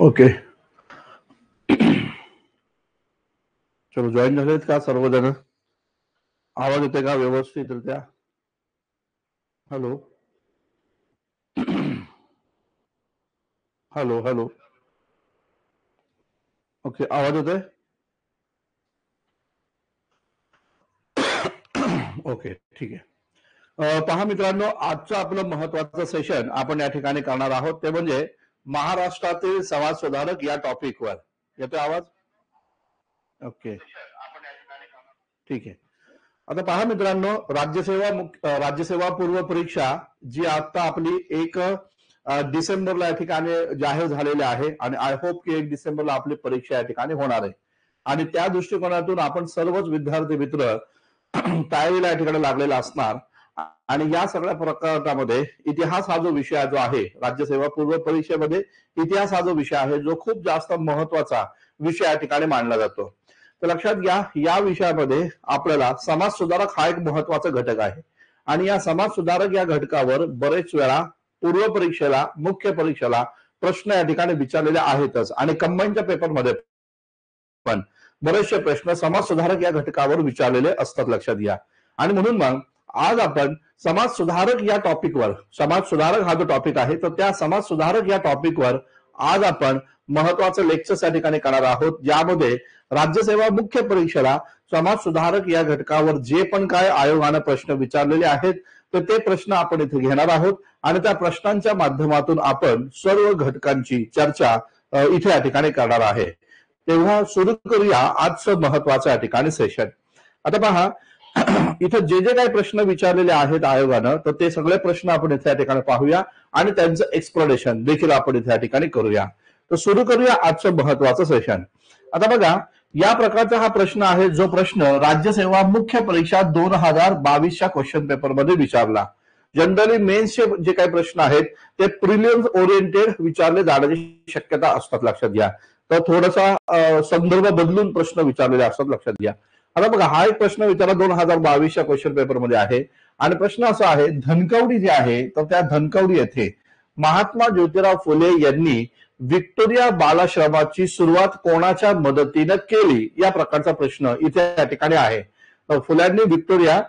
Okay चलो join झालेत का सर्वजण? आवाज येते का व्यवस्थितरित्या? हॅलो हॅलो हॅलो ओके आवाज येते ओके ठीक आहे. पहा मित्रांनो आजचं आपलं महत्वाचं सेशन आपण या ठिकाणी करणार आहोत. ते म्हणजे महाराष्ट्रातील समाज सुधारक या टॉपिकवर येतोय आवाज? ओके ठीक आहे. आता पहा मित्रांनो राज्यसेवा मुख- राज्यसेवा पूर्व परीक्षा जी आता आपली एक डिसेंबरला या ठिकाणी जाहीर झालेली आहे आणि आय होप की एक डिसेंबरला आपली परीक्षा या ठिकाणी होणार आहे. आणि त्या दृष्टिकोनातून आपण सर्वच विद्यार्थी मित्र तयारीला या ठिकाणी लागलेला असणार. आणि या सगळ्या प्रकरणामध्ये इतिहास हा जो विषय जो आहे राज्यसेवा पूर्व परीक्षेमध्ये इतिहास हा जो विषय आहे जो खूप जास्त महत्त्वाचा विषय या ठिकाणी मानला जातो. तर लक्षात घ्या या विषयामध्ये आपल्याला समाज सुधारक हा एक महत्त्वाचा घटक आहे. आणि या समाज सुधारक या घटकावर बरेच वेळा पूर्व परीक्षेला मुख्य परीक्षेला प्रश्न या ठिकाणी विचारलेले आहेतच. आणि कंबाईनच्या पेपरमध्ये पण बरेचसे प्रश्न समाज सुधारक या घटकावर विचारलेले असतात लक्षात घ्या. आणि म्हणून मग आज आपण समाज सुधारक या टॉपिकवर समाज सुधारक हा जो टॉपिक आहे तर त्या समाज सुधारक या टॉपिकवर आज आपण महत्वाचं लेक्चर या ठिकाणी करणार आहोत. ज्यामध्ये राज्यसेवा मुख्य परीक्षेला समाज सुधारक या घटकावर जे पण काय आयोगानं प्रश्न विचारलेले आहेत तर ते प्रश्न आपण इथे घेणार आहोत. आणि त्या प्रश्नांच्या माध्यमातून आपण सर्व घटकांची चर्चा इथे या ठिकाणी करणार आहे. तेव्हा सुरू करूया आजचं महत्वाचं या ठिकाणी सेशन आता पहा इथं जे जे काही प्रश्न विचारलेले आहेत आयोगानं तर ते सगळे प्रश्न आपण इथे या ठिकाणी पाहूया आणि त्यांचं एक्सप्लेनेशन देखील आपण इथे या ठिकाणी करूया. तर सुरू करूया आजचं महत्वाचं सेशन आता बघा या प्रकारचा हा प्रश्न आहे जो प्रश्न राज्यसेवा मुख्य परीक्षा दोन हजार बावीसच्या क्वेश्चन पेपरमध्ये विचारला. जनरली मेन्सचे जे काही प्रश्न आहेत ते प्रिलियम्स ओरिएंटेड विचारले जाण्याची शक्यता असतात लक्षात घ्या. तर थोडासा संदर्भ बदलून प्रश्न विचारलेले असतात लक्षात घ्या. आता बघा हा एक प्रश्न विचारा दोन हजार बावीसच्या क्वेश्चन पेपरमध्ये आहे. आणि प्रश्न असा आहे धनकवडी जे आहे तर त्या धनकवडी येथे महात्मा ज्योतिराव फुले यांनी विक्टोरिया बालाश्रमाची सुरुवात कोणाच्या मदतीनं केली? या प्रकारचा प्रश्न इथे या ठिकाणी आहे. फुल्यांनी विक्टोरिया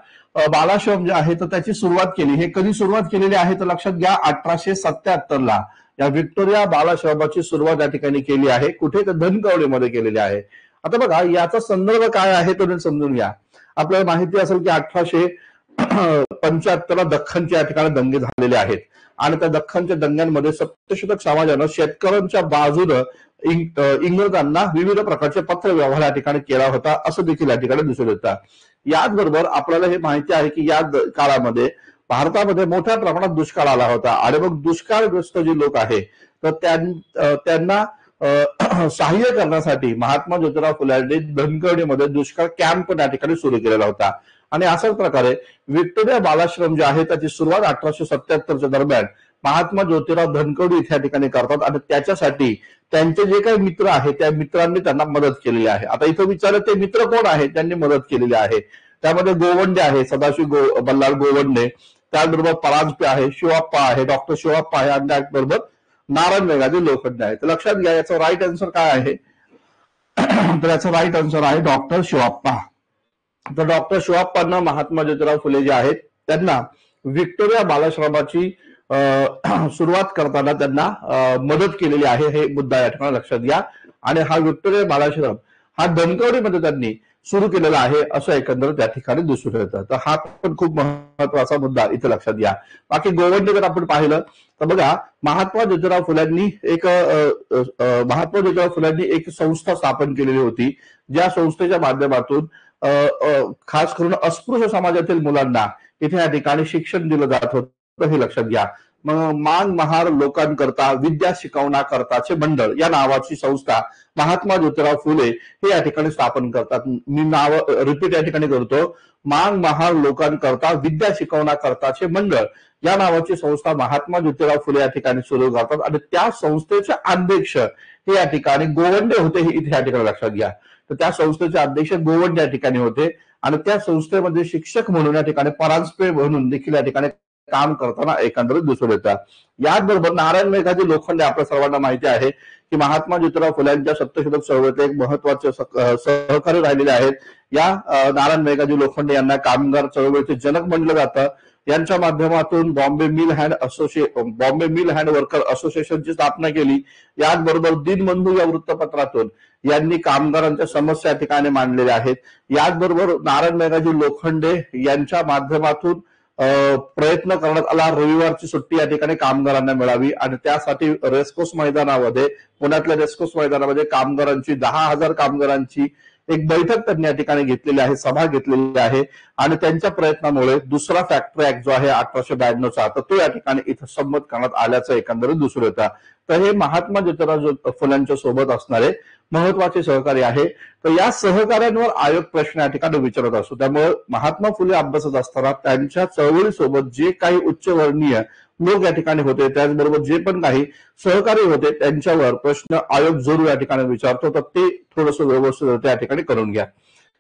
बालाश्रम जे आहे तर त्याची सुरुवात केली. हे कधी सुरुवात केलेली आहे तर लक्षात घ्या अठराशे सत्याहत्तर ला. या विक्टोरिया बालाश्रमाची सुरुवात या ठिकाणी केली आहे. कुठे? तर धनकवडीमध्ये केलेली आहे. आता बघा याचा संदर्भ काय आहे तो समजून घ्या. आपल्याला माहिती असेल की अठराशे पंच्याहत्तरला दख्खनच्या या ठिकाणी दंगे झालेले आहेत. आणि त्या दख्खनच्या दंग्यांमध्ये सत्यशतक समाजानं शेतकऱ्यांच्या बाजूनं इंग्रजांना विविध प्रकारचे पत्र व्यवहार या ठिकाणी केला होता असं देखील या ठिकाणी दिसून येतं. याचबरोबर आपल्याला हे माहिती आहे की या काळामध्ये भारतामध्ये मोठ्या प्रमाणात दुष्काळ आला होता. आणि मग दुष्काळग्रस्त जे लोक आहे तर त्यां- त्यांना सहाय्य करण्यासाठी महात्मा ज्योतिराव फुले धनकवडीमध्ये दुष्काळ कॅम्प त्या ठिकाणी सुरू केलेला होता. आणि अशाच प्रकारे विक्टोरिया बालाश्रम जे आहे त्याची सुरुवात अठराशे सत्याहत्तरच्या दरम्यान महात्मा ज्योतिराव धनकवडी इथे या ठिकाणी करतात. आणि त्याच्यासाठी त्यांचे जे काही मित्र आहेत त्या मित्रांनी त्यांना मदत केलेली आहे. आता इथं विचारलं ते मित्र कोण आहेत? त्यांनी मदत केलेली आहे. त्यामध्ये गोवंडे आहे सदाशिव गो बल्लाळ गोवंडे. त्याचबरोबर परांजपे आहे शिवाप्पा आहे डॉक्टर शिवाप्पा आहे आणि त्याचबरोबर नारायण वेगाचे लोखंड आहे तर लक्षात घ्या याचं राईट आन्सर काय आहे? तर याचं राईट आन्सर आहे डॉक्टर शिवाप्पा. तर डॉक्टर शिवाप्पांना महात्मा ज्योतिराव फुले जे आहेत त्यांना व्हिक्टोरिया बालाश्रमाची अं, सुरुवात करताना त्यांना मदत केलेली आहे हे मुद्दा या ठिकाणी लक्षात घ्या. आणि हा व्हिक्टोरिया बालाश्रम हा धनकवडीमध्ये त्यांनी सुरू केलेला आहे असं एकंदर त्या ठिकाणी दिसून येतं. तर हा पण खूप महत्त्वाचा मुद्दा इथे लक्षात घ्या. बाकी गोवंडे जर आपण पाहिलं तर बघा महात्मा ज्योतिराव फुल्यांनी एक महात्मा ज्योतिराव फुल्यांनी एक संस्था स्थापन केलेली होती ज्या संस्थेच्या माध्यमातून खास करून अस्पृश्य समाजातील मुलांना इथे या ठिकाणी शिक्षण दिलं जात होतं हे लक्षात घ्या. मान महार लोकांकरता विद्या शिकवणा करताचे मंडळ या नावाची संस्था महात्मा ज्योतिराव फुले हे या ठिकाणी स्थापन करतात. मी नाव रिपीट या ठिकाणी करतो. मान महार लोकांकरता विद्या शिकवणा करताचे मंडळ या नावाची संस्था महात्मा ज्योतिराव फुले या ठिकाणी सुरू करतात. आणि त्या संस्थेचे अध्यक्ष हे या ठिकाणी गोवंडे होते हे इथे या ठिकाणी लक्षात घ्या. तर त्या संस्थेचे अध्यक्ष गोवंडे या ठिकाणी होते. आणि त्या संस्थेमध्ये शिक्षक म्हणून या ठिकाणी परांजपे म्हणून देखील या ठिकाणी काम करताना एकंदरीत दिसून येतात याचबरोबर नारायण मेघाजी लोखंडे आपल्या सर्वांना माहिती आहे की महात्मा ज्योतिराव फुल्यांच्या सत्यशोधक चळवळीतले एक महत्त्वाचे सहकारी राहिलेले आहेत. या नारायण मेघाजी लोखंडे यांना कामगार चळवळीचे जनक म्हणलं जातं. यांच्या माध्यमातून बॉम्बे मिल हँड असोसिए बॉम्बे मिल हँड वर्कर असोसिएशनची स्थापना केली. याचबरोबर दिनबंधू या वृत्तपत्रातून यांनी कामगारांच्या समस्या ठिकाणी मांडलेल्या आहेत. याचबरोबर नारायण मेघाजी लोखंडे यांच्या माध्यमातून प्रयत्न करण्यात आला. रविवारची सुट्टी या ठिकाणी कामगारांना मिळावी आणि त्यासाठी रेस्कोस मैदानामध्ये पुण्यातल्या रेस्कोस मैदानामध्ये कामगारांची दहा हजार कामगारांची एक बैठक त्यांनी या ठिकाणी घेतलेली आहे सभा घेतलेली आहे आणि त्यांच्या प्रयत्नामुळे दुसरा फॅक्टरी ऍक्ट जो आहे अठराशे ब्याण्णवचा तर तो या ठिकाणी इथं संमत करण्यात आल्याचं एकंदरीत दिसून येतं. तर हे महात्मा ज्योतिराव फुलांच्या सोबत असणारे महत्त्वाचे सहकारी आहे. तर या सहकार्यांवर आयोग प्रश्न या ठिकाणी विचारत असतो. त्यामुळे महात्मा फुले अभ्यासत असताना त्यांच्या चळवळीसोबत जे काही उच्चवर्णीय लोक या ठिकाणी होते. त्याचबरोबर जे पण काही सहकारी होते त्यांच्यावर प्रश्न आयोग जरूर या ठिकाणी विचारतो. तर ते थोडस व्यवस्थित त्या ठिकाणी करून घ्या.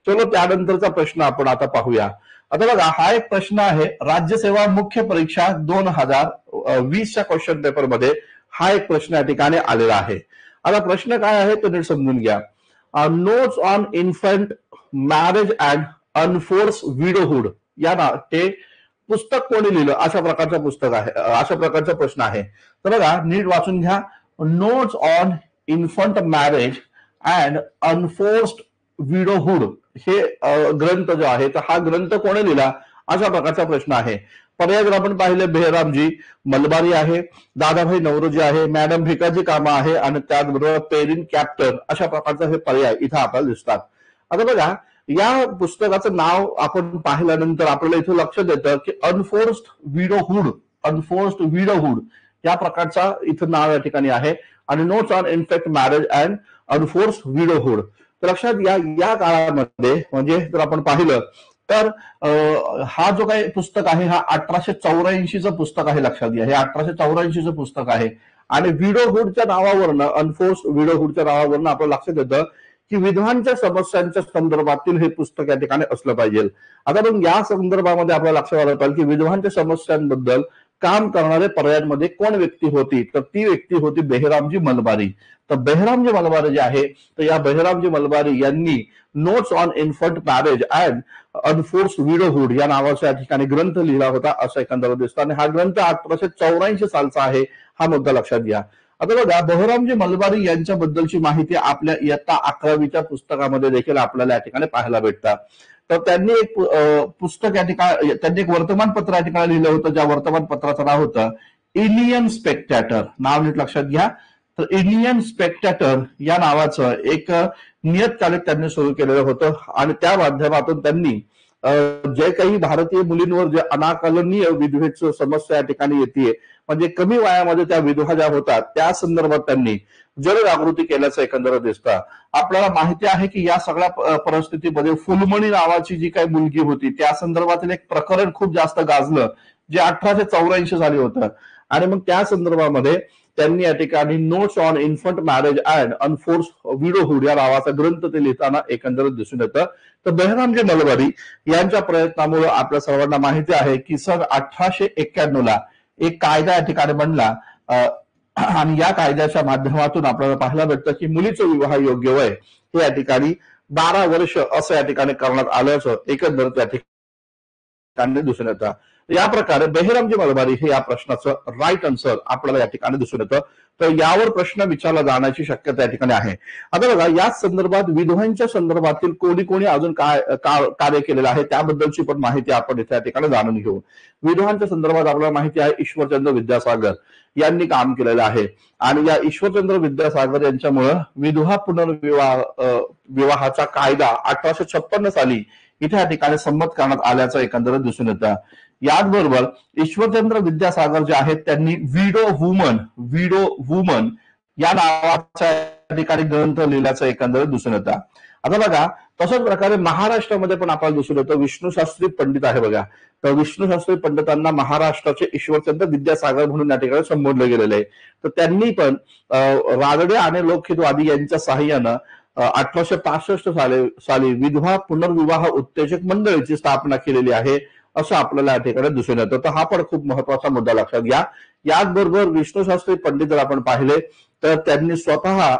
चलो त्यानंतरचा प्रश्न आपण आता पाहूया. आता बघा हा एक प्रश्न आहे. राज्यसेवा मुख्य परीक्षा दोन हजार वीसच्या क्वेश्चन पेपरमध्ये हा एक प्रश्न या ठिकाणी आलेला आहे. आता प्रश्न काय आहे तो नीट समजून घ्या. Notes on infant marriage and enforced widowhood या ना ते पुस्तक कोणी लिहिलं? अशा प्रकारचं पुस्तक आहे अशा प्रकारचा प्रश्न आहे. तर बघा नीट वाचून घ्या. Notes on infant marriage and enforced widowhood हे ग्रंथ जो आहे तर हा ग्रंथ कोणी लिहिला? अशा प्रकारचा प्रश्न आहे. पर्याय जर आपण पाहिले बेहरामजी मलबारी आहे दादाभाई नवरोजी आहे मॅडम भिकाजी कामा आहे आणि त्याचबरोबर पेरिन कॅप्टन अशा प्रकारचा हे पर्याय इथं आपल्याला दिसतात. आता बघा या पुस्तकाचं नाव आपण पाहिल्यानंतर आपल्याला इथं लक्षात येतं की अनफोर्स्ड विडोहूड अनफोर्स्ड विडोहूड या प्रकारचा इथं नाव या ठिकाणी आहे. आणि notes on infant marriage and enforced widowhood तर लक्षात या या काळामध्ये म्हणजे जर आपण पाहिलं तर हा जो काही पुस्तक आहे हा अठराशे चौऱ्याऐंशीचं पुस्तक आहे लक्षात घ्या. हे अठराशे चौऱ्याऐंशीचं पुस्तक आहे. आणि विडोहूडच्या नावावरनं अनफोर्स विडोहूडच्या नावावरनं आपलं लक्षात येतं की विधवांच्या समस्यांच्या संदर्भातील हे पुस्तक या ठिकाणी असलं पाहिजे. आता पण या संदर्भामध्ये आपल्याला लक्षात आलं पाहिजे की विधवांच्या समस्यांबद्दल काम करणारे पर्यायांमध्ये कोण व्यक्ती होती? तर ती व्यक्ती होती बेहरामजी मलबारी. तर बेहरामजी मलबारी जे आहे तर या बेहरामजी मलबारी यांनी notes on infant marriage and enforced widowhood या नावाचा या ठिकाणी ग्रंथ लिहिला होता असं एकंदर दिसतं. आणि हा ग्रंथ अठराशे चौऱ्याऐंशी सालचा आहे हा मुद्दा लक्षात घ्या. आता बघा बहरामजी मलबारी यांच्याबद्दलची माहिती आपल्या इयत्ता अकरावीच्या पुस्तकामध्ये देखील आपल्याला या ठिकाणी पाहायला भेटतात. तर त्यांनी एक पुस्तक या ठिकाणी त्यांनी एक वर्तमानपत्र या ठिकाणी लिहिलं होतं ज्या वर्तमानपत्राचं नाव होतं इंडियन स्पेक्टॅटर. नाव नीट लक्षात घ्या. तर इंडियन स्पेक्टॅटर या नावाचं एक नियतकालिक त्यांनी सुरू केलेलं होतं. आणि त्या माध्यमातून त्यांनी जे काही भारतीय मुलींवर जे अनाकलनीय विधवेच समस्या या ठिकाणी येते म्हणजे कमी वयामध्ये त्या विधवा ज्या होतात त्या संदर्भात त्यांनी जनजागृती केल्याचं एकंदर दिसतं. आपल्याला माहिती आहे की या सगळ्या परिस्थितीमध्ये फुलमणी नावाची जी काही मुलगी होती त्या संदर्भातील एक प्रकरण खूप जास्त गाजलं जे अठराशे चौऱ्याऐंशी साली होतं. आणि मग त्या संदर्भामध्ये त्यांनी या ठिकाणी notes on infant marriage and enforced widowhood या नावाचा ग्रंथ ते लिहिताना एकंदरीत दिसून येतं. तर बहरामजी मलबारी यांच्या प्रयत्नामुळे आपल्या सर्वांना माहिती आहे की सन अठराशे एक्क्याण्णव ला एक कायदा या ठिकाणी बनला. आणि या कायद्याच्या माध्यमातून आपल्याला पाहायला भेटतं की मुलीचं विवाह योग्य वय हे या ठिकाणी बारा वर्ष असं या ठिकाणी करण्यात आल्याचं एकंदर त्या ठिकाणी दिसून येतं. या प्रकारे बहिरामजी मलबारी हे या प्रश्नाचं राईट आन्सर आपल्याला या ठिकाणी दिसून येतं. तर यावर प्रश्न विचारला जाण्याची शक्यता या ठिकाणी आहे. आता बघा याच संदर्भात विधवांच्या संदर्भातील कोणी कोणी अजून काय कार्य केलेलं आहे त्याबद्दलची पण माहिती आपण इथे या ठिकाणी जाणून घेऊ. विधवांच्या संदर्भात आपल्याला माहिती आहे ईश्वरचंद्र विद्यासागर यांनी काम केलेलं आहे. आणि या ईश्वरचंद्र विद्यासागर यांच्यामुळं विधवा पुनर्विवाह विवाहाचा कायदा अठराशे छप्पन्न साली इथे या ठिकाणी संमत करण्यात आल्याचं एकंदरीत दिसून येतं. याचबरोबर ईश्वरचंद्र विद्यासागर जे आहेत त्यांनी विडो वुमन विडो वुमन या नावाच्या ठिकाणी ग्रंथ लिहिल्याचं एकंदरीत दिसून येतं. आता बघा तशाच प्रकारे महाराष्ट्रामध्ये पण आपल्याला दिसून येतं विष्णू शास्त्री पंडित आहे बघा. तर विष्णू शास्त्री पंडितांना महाराष्ट्राचे ईश्वरचंद्र विद्यासागर म्हणून या ठिकाणी संबोधलं गेलेलं आहे. तर त्यांनी पण रागडे आणि लोकहितवादी यांच्या सहाय्यानं अठराशे पासष्ट साली साली विधवा पुनर्विवाह उत्तेजक मंडळीची स्थापना केलेली आहे. असं आपल्याला या ठिकाणी दिसून येतं. तर हा पण खूप महत्त्वाचा मुद्दा लक्षात घ्या. याचबरोबर विष्णुशास्त्री पंडित जर आपण पाहिले तर त्यांनी स्वतः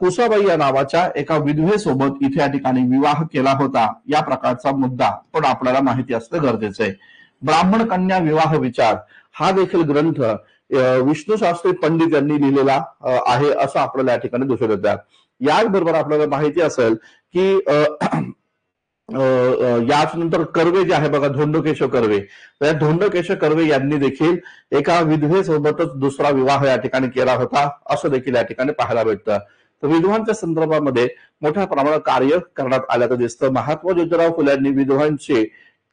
कुसाबाई या नावाच्या एका विधवेसोबत इथे या ठिकाणी विवाह केला होता. या प्रकारचा मुद्दा पण आपल्याला माहिती असणं गरजेचं आहे. ब्राह्मण कन्या विवाह विचार हा देखील ग्रंथ अ, विष्णुशास्त्री पंडित यांनी लिहिलेला आहे असं आपल्याला या ठिकाणी दिसून येतात याचबरोबर आपल्याला माहिती असेल की याच नंतर कर्वे जे आहे बघा धोंडकेश कर्वे. तर या कर्वे यांनी देखील एका विधवेसोबतच दुसरा विवाह या ठिकाणी केला होता असं देखील या ठिकाणी पाहायला भेटतं. तर विधवांच्या संदर्भामध्ये मोठ्या प्रमाणात कार्य करण्यात आल्याचं दिसतं. महात्मा ज्योतिराव फुले यांनी विधवांचे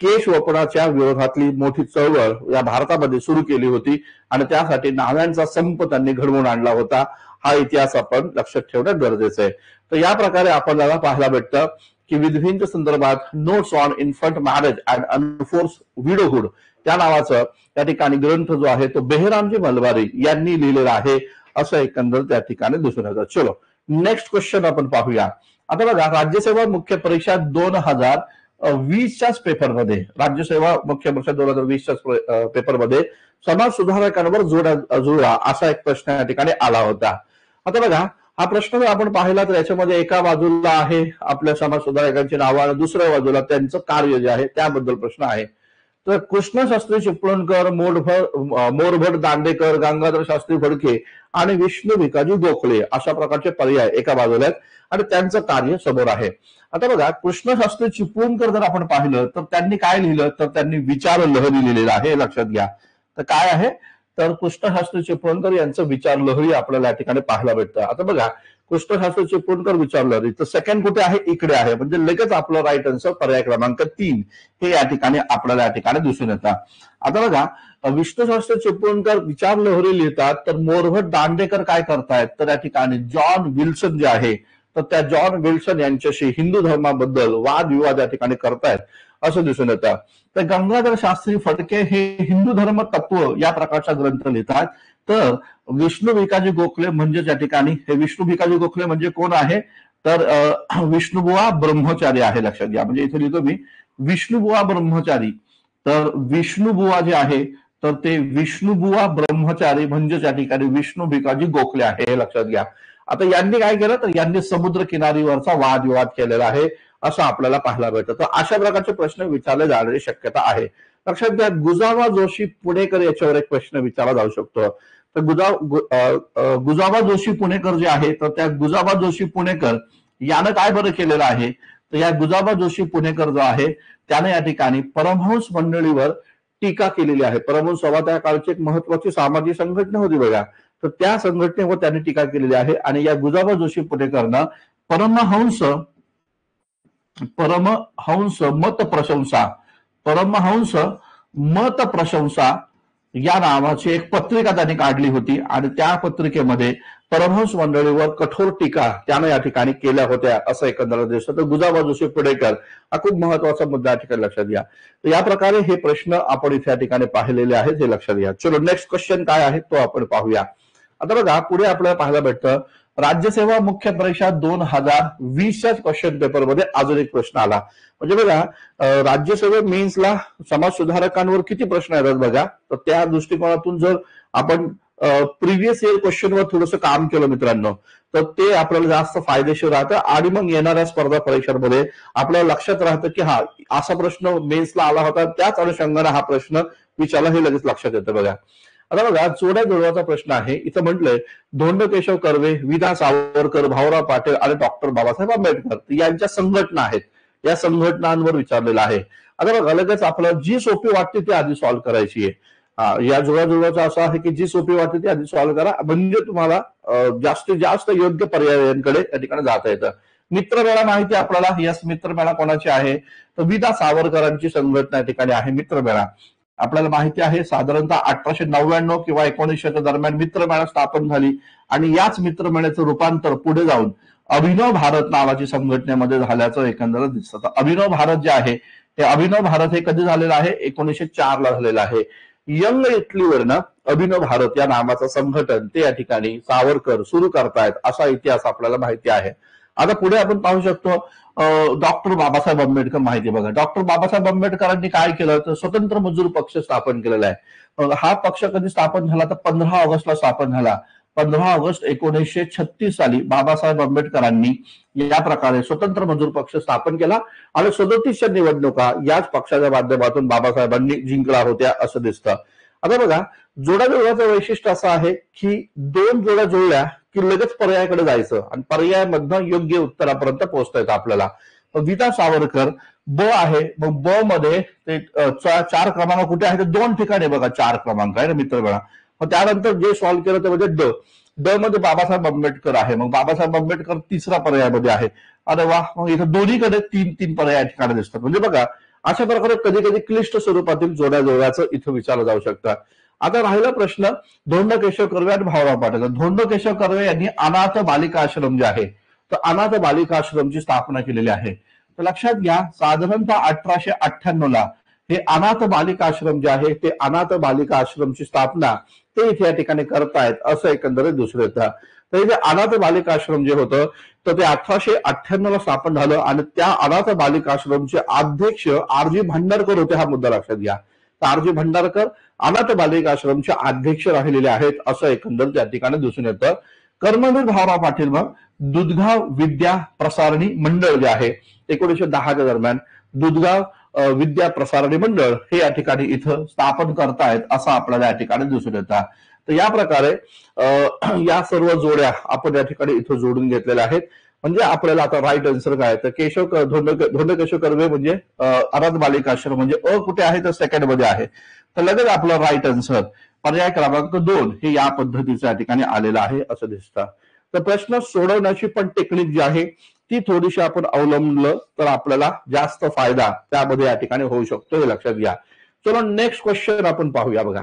केश वपणाच्या विरोधातली मोठी चळवळ या भारतामध्ये सुरू केली होती आणि त्यासाठी नाव्यांचा संप त्यांनी घडवून आणला होता. हा इतिहास आपण लक्षात ठेवणं गरजेचं आहे. तर या प्रकारे आपल्याला पाहायला भेटतं की विधवींच्या संदर्भात notes on infant marriage and enforced widowhood त्या नावाचं त्या ठिकाणी ग्रंथ जो आहे तो बेहरामजी मलबारी यांनी लिहिलेला आहे असं एकंदर त्या ठिकाणी दिसून येतं. चलो नेक्स्ट क्वेश्चन आपण पाहूया. आता बघा राज्यसेवा मुख्य परीक्षा दोन हजार वीसच्याच पेपरमध्ये राज्यसेवा मुख्य परीक्षा दोन हजार वीसच्याच पेपरमध्ये समाज सुधारकांवर जोडा जुळा असा एक प्रश्न या ठिकाणी आला होता. आता बघा हा प्रश्न जर आपण पाहिला तर याच्यामध्ये एका बाजूला आहे आपल्या समाजसुधारकांची नावं आणि दुसऱ्या बाजूला त्यांचं कार्य जे आहे त्याबद्दल प्रश्न आहे. तर कृष्णशास्त्री चिपळूणकर मोरभर मोरभट दांडेकर गंगाधर शास्त्री फडके आणि विष्णू भिकाजी गोखले अशा प्रकारचे पर्याय एका बाजूला आहेत आणि त्यांचं कार्य समोर आहे. आता बघा कृष्णशास्त्री चिपळूणकर जर आपण पाहिलं तर त्यांनी काय लिहिलं? तर त्यांनी विचार लहरी लिहिलेलं आहे लक्षात घ्या. तर काय आहे? तर कृष्णशास्त्री चिपळूणकर यांचं विचार लहरी आपल्याला या ठिकाणी पाहायला भेटतं. आता बघा कृष्णशास्त्री चिपळूणकर विचार लहरी. तर सेकंड कुठे आहे? इकडे आहे. म्हणजे लगेच आपलं राईट आन्सर पर्याय क्रमांक तीन हे या ठिकाणी आपल्याला या ठिकाणी दिसून येतात आता बघा विष्णुशास्त्री चिपळूणकर विचार लहरी लिहितात तर मोरभट दांडेकर काय करतायत? तर या ठिकाणी जॉन विल्सन जे आहे तर त्या जॉन विल्सन यांच्याशी हिंदू धर्माबद्दल वादविवाद या ठिकाणी करतायत असं दिसून येतं. तर गंगाधर शास्त्री फडके हे हिंदू धर्म तत्व या प्रकारचा ग्रंथ लिहितात. तर विष्णू भिकाजी गोखले म्हणजे या ठिकाणी. हे विष्णू भिकाजी गोखले म्हणजे कोण आहे? तर विष्णुबुवा ब्रह्मचारी आहे लक्षात घ्या. म्हणजे इथे लिहितो मी विष्णुबुवा ब्रह्मचारी. तर विष्णुबुवा जे आहे तर ते विष्णुबुवा ब्रह्मचारी म्हणजे या ठिकाणी विष्णू भिकाजी गोखले आहे हे लक्षात घ्या. आता यांनी काय केलं? तर यांनी समुद्र किनारीवरचा वादविवाद केलेला आहे. असं आपल्याला पाहायला मिळतं. तर अशा प्रकारचे प्रश्न विचारले जाण्याची शक्यता आहे. लक्षात घ्या गुजावा जोशी पुणेकर याच्यावर एक प्रश्न विचारला जाऊ शकतो. तर गुजा गुजाबा जोशी पुणेकर जे आहे तर त्या गुजाबा जोशी पुणेकर यानं काय बरं केलेलं आहे? तर या गुजाबा जोशी पुणेकर जो आहे त्याने या ठिकाणी परमहंस मंडळीवर टीका केलेली आहे. परमहंस सभा त्या काळची एक महत्वाची सामाजिक संघटना होती बघा. तर त्या संघटनेवर त्यांनी टीका केलेली आहे आणि या गुजाबा जोशी पुणेकरनं परमहंस परमहंस मत प्रशंसा. परमहंस मत प्रशंसा या नावाची एक पत्रिका त्यांनी काढली होती आणि त्या पत्रिकेमध्ये परमहंस मंडळीवर कठोर टीका त्यानं या ठिकाणी केल्या होत्या असं एकंदर दिसतं. तर गुजाबा जोशी पुणेकर हा खूप महत्त्वाचा मुद्दा या ठिकाणी लक्षात घ्या. तर या प्रकारे हे प्रश्न आपण इथे या ठिकाणी पाहिलेले आहेत हे लक्षात घ्या. चलो नेक्स्ट क्वेश्चन काय आहे तो आपण पाहूया. आता बघा पुढे आपल्याला पाहायला भेटतं राज्यसेवा मुख्य परीक्षा दोन हजार वीसच्याच क्वेश्चन पेपरमध्ये अजून एक प्रश्न आला. म्हणजे बघा राज्यसेवा मेन्सला समाज सुधारकांवर किती प्रश्न येतात बघा? तर त्या दृष्टिकोनातून जर आपण प्रिव्हियस इयर क्वेश्चनवर थोडंसं काम केलं मित्रांनो तर ते आपल्याला जास्त फायदेशीर राहतं आणि मग येणाऱ्या स्पर्धा परीक्षांमध्ये आपल्याला लक्षात राहतं की हा असा प्रश्न मेन्सला आला होता त्याच अनुषंगाने हा प्रश्न विचारला हे लगेच लक्षात येतं बघा. आता बघा चोड्या जुळवाचा प्रश्न आहे. इथं म्हटलंय धोंड केशव कर्वे विदा सावरकर भाऊराव पाटील आणि डॉक्टर बाबासाहेब आंबेडकर यांच्या संघटना आहेत. या संघटनांवर विचारलेलं आहे. आता बघा लगेच आपल्याला जी सोपी वाटते ती आधी सॉल्व्ह करायची आहे. या जुळवाजुळवाचा असं आहे की जी सोपी वाटते ती आधी सॉल्व्ह करा. म्हणजे तुम्हाला जास्तीत जास्त योग्य पर्यायांकडे या ठिकाणी जाता येतं. मित्रमेळा माहिती आपल्याला यस मित्रमेळा कोणाची आहे? तर विदा सावरकरांची संघटना या ठिकाणी आहे मित्रमेळा. आपल्याला माहिती आहे साधारणतः अठराशे नव्याण्णव किंवा एकोणीसशेच्या दरम्यान मित्रमेळा स्थापन झाली आणि याच मित्रमेळ्याचं रूपांतर पुढे जाऊन अभिनव भारत नावाची संघटनेमध्ये झाल्याचं एकंदरच दिसतं. अभिनव भारत जे आहे ते अभिनव भारत हे कधी झालेलं आहे? एकोणीसशे चार ला झालेलं आहे. यंग इटलीवरनं अभिनव भारत या नावाचं संघटन ते या ठिकाणी सावरकर सुरू करतायत असा इतिहास आपल्याला माहिती आहे. आता पुढे आपण पाहू शकतो डॉक्टर बाबासाहेब आंबेडकर माहिती बघा. डॉक्टर बाबासाहेब आंबेडकरांनी काय केलं? तर स्वतंत्र मजूर पक्ष स्थापन केलेला आहे. हा पक्ष कधी स्थापन झाला? तर पंधरा ऑगस्टला स्थापन झाला. पंधरा ऑगस्ट एकोणीसशे छत्तीस साली बाबासाहेब आंबेडकरांनी या प्रकारे स्वतंत्र मजूर पक्ष स्थापन केला. आणि सदोतीसच्या निवडणुका याच पक्षाच्या माध्यमातून बाबासाहेबांनी जिंकला होत्या असं दिसतं. आता बघा जोड्या जोड्याचं वैशिष्ट्य असं आहे की दोन जोड्या जोडल्या की लगेच पर्यायाकडे जायचं आणि पर्यायामधनं योग्य उत्तरापर्यंत पोहोचता येतं आपल्याला. गीता सावरकर ब आहे मग ब मध्ये ते चार क्रमांक कुठे आहे? ते दोन ठिकाणी बघा चार क्रमांक आहे ना मित्र बघा मग त्यानंतर जे सॉल्व्ह केलं ते म्हणजे ड. ड मध्ये बाबासाहेब आंबेडकर आहे मग बाबासाहेब आंबेडकर तिसरा पर्यायामध्ये आहे. अरे वा मग इथं दोन्हीकडे तीन तीन पर्याय ठिकाणी दिसतात. म्हणजे बघा अशा प्रकारे कधी कधी क्लिष्ट स्वरूपातील जोड्या जोड्याचं इथं विचारलं जाऊ शकतं. आता राहिला प्रश्न धोंड केशव कर्वे आणि भाऊराव पाटील. धोंड केशव कर्वे यांनी अनाथ बालिका आश्रम जे आहे तर अनाथ बालिका आश्रमची स्थापना केलेली आहे. तर लक्षात घ्या साधारणतः अठराशे अठ्ठ्याण्णव ला हे अनाथ बालिका आश्रम जे आहे ते अनाथ बालिका आश्रमची स्थापना ते इथे या ठिकाणी करतायत असं एकंदरीत दुसरं येतं. तर इथे अनाथ बालिका आश्रम जे होतं तर ते अठराशे अठ्ठ्याण्णव ला स्थापन झालं आणि त्या अनाथ बालिका आश्रमचे अध्यक्ष आरजी भांडारकर होते हा मुद्दा लक्षात घ्या. तर आरजी भांडारकर भंडारकर अनाथ बालिका आश्रमचे अध्यक्ष राहिलेले आहेत असं एकंदर त्या ठिकाणी दिसून येतं. कर्मवीर भावराव पाटील मग दुधगाव विद्या प्रसारणी मंडळ जे आहे एकोणीशे दहाच्या दरम्यान दुधगाव विद्या प्रसारणी मंडळ हे या ठिकाणी इथं स्थापन करतायत असं आपल्याला या ठिकाणी दिसून येतं. तर या प्रकारे या सर्व जोड्या आपण या ठिकाणी इथं जोडून घेतलेल्या आहेत. म्हणजे आपल्याला आता राईट आन्सर काय तर केशव धोंड केशव कर्वे म्हणजे अनाथ बालिकाश्रम म्हणजे अ कुठे आहे? तर सेकंडमध्ये आहे. तर लगेच आपलं राईट आन्सर पर्याय क्रमांक दोन हे या पद्धतीच्या या ठिकाणी आलेलं आहे असं दिसतं. तर प्रश्न सोडवण्याची पण टेक्निक जी आहे ती थोडीशी आपण अवलंबलं तर आपल्याला जास्त फायदा त्यामध्ये या ठिकाणी होऊ शकतो हे लक्षात घ्या. चलो नेक्स्ट क्वेश्चन आपण पाहूया बघा.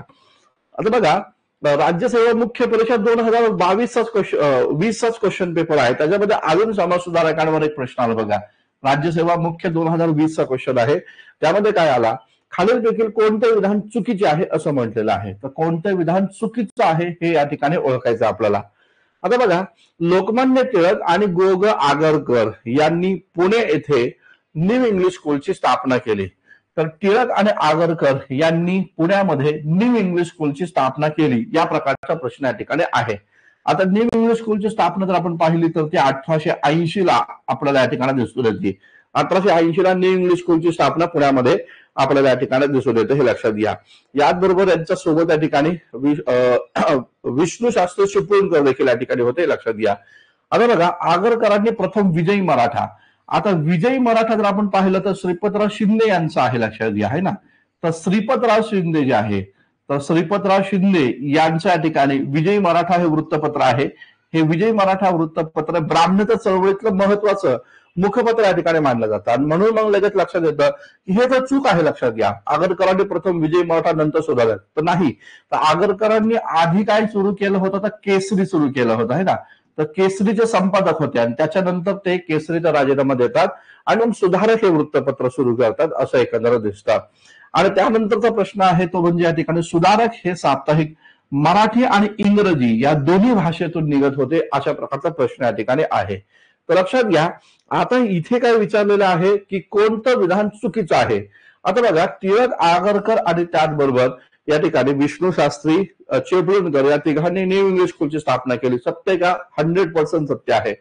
आता बघा राज्यसेवा मुख्य परीक्षा दोन हजार बावीसचाच क्वेश्चन वीसचाच क्वेश्चन पेपर आहे. त्याच्यामध्ये अजून समाज सुधारकांवर एक प्रश्न आला बघा. राज्यसेवा मुख्य दोन हजार वीसचा क्वेश्चन आहे. त्यामध्ये काय आला? खालील देखील कोणते विधान चुकीचे आहे असं म्हटलेलं आहे. तर कोणतं विधान चुकीचं आहे हे या ठिकाणी ओळखायचं आपल्याला. आता बघा लोकमान्य टिळक आणि गोग आगरकर यांनी पुणे येथे न्यू इंग्लिश स्कूलची स्थापना केली. तर टिळक आणि आगरकर यांनी पुण्यामध्ये न्यू इंग्लिश स्कूलची स्थापना केली. या प्रकारचा प्रश्न या ठिकाणी आहे. आता न्यू इंग्लिश स्कूलची स्थापना जर आपण पाहिली तर ती अठराशे ऐंशी ला आपल्याला या ठिकाणी दिसून येते. अठराशे ऐंशी ला न्यू इंग्लिश स्कूलची स्थापना पुण्यामध्ये आपल्याला या ठिकाणी दिसून येतं हे लक्षात घ्या. याचबरोबर यांच्या सोबत या ठिकाणी विष्णू शास्त्री शिपळूणकर देखील या ठिकाणी होते लक्षात घ्या. आता बघा आगरकरांनी प्रथम विजयी मराठा. आता विजयी मराठा जर आपण पाहिलं तर श्रीपतराव शिंदे यांचं आहे लक्षात घ्या आहे ना? तर श्रीपतराव शिंदे जे आहे तर श्रीपतराव शिंदे यांच्या या ठिकाणी विजयी मराठा हे वृत्तपत्र आहे. हे विजयी मराठा वृत्तपत्र ब्राह्मणत्व चळवळीतलं महत्वाचं मुखपत्र या ठिकाणी मानलं जातात आणि म्हणून मग लगेच लक्षात येतं की हे तर चूक आहे लक्षात घ्या. आगरकरांनी प्रथम विजय मराठा नंतर शोधाव्यात तर नाही. तर आगरकरांनी आधी काय सुरू केलं होतं? तर केसरी सुरू केलं होतं आहे ना? तर केसरीचे संपादक होते आणि त्याच्यानंतर ते केसरीचा राजीनामा देतात आणि मग सुधारक हे वृत्तपत्र सुरू करतात असं एकंदर दिसतं. आणि त्यानंतरचा प्रश्न आहे तो म्हणजे या ठिकाणी सुधारक हे साप्ताहिक मराठी आणि इंग्रजी या दोन्ही भाषेतून निघत होते अशा प्रकारचा प्रश्न या ठिकाणी आहे. तर लक्षात घ्या आता इथे काय विचारलेलं आहे की कोणतं विधान चुकीचं आहे? आता बघा टिळक आगरकर आणि त्याचबरोबर या ठिकाणी विष्णू शास्त्री चेपळूणकर या तिघांनी न्यू इंग्लिश स्कूलची स्थापना केली. सत्य का? हंड्रेड पर्सेंट सत्य आहे.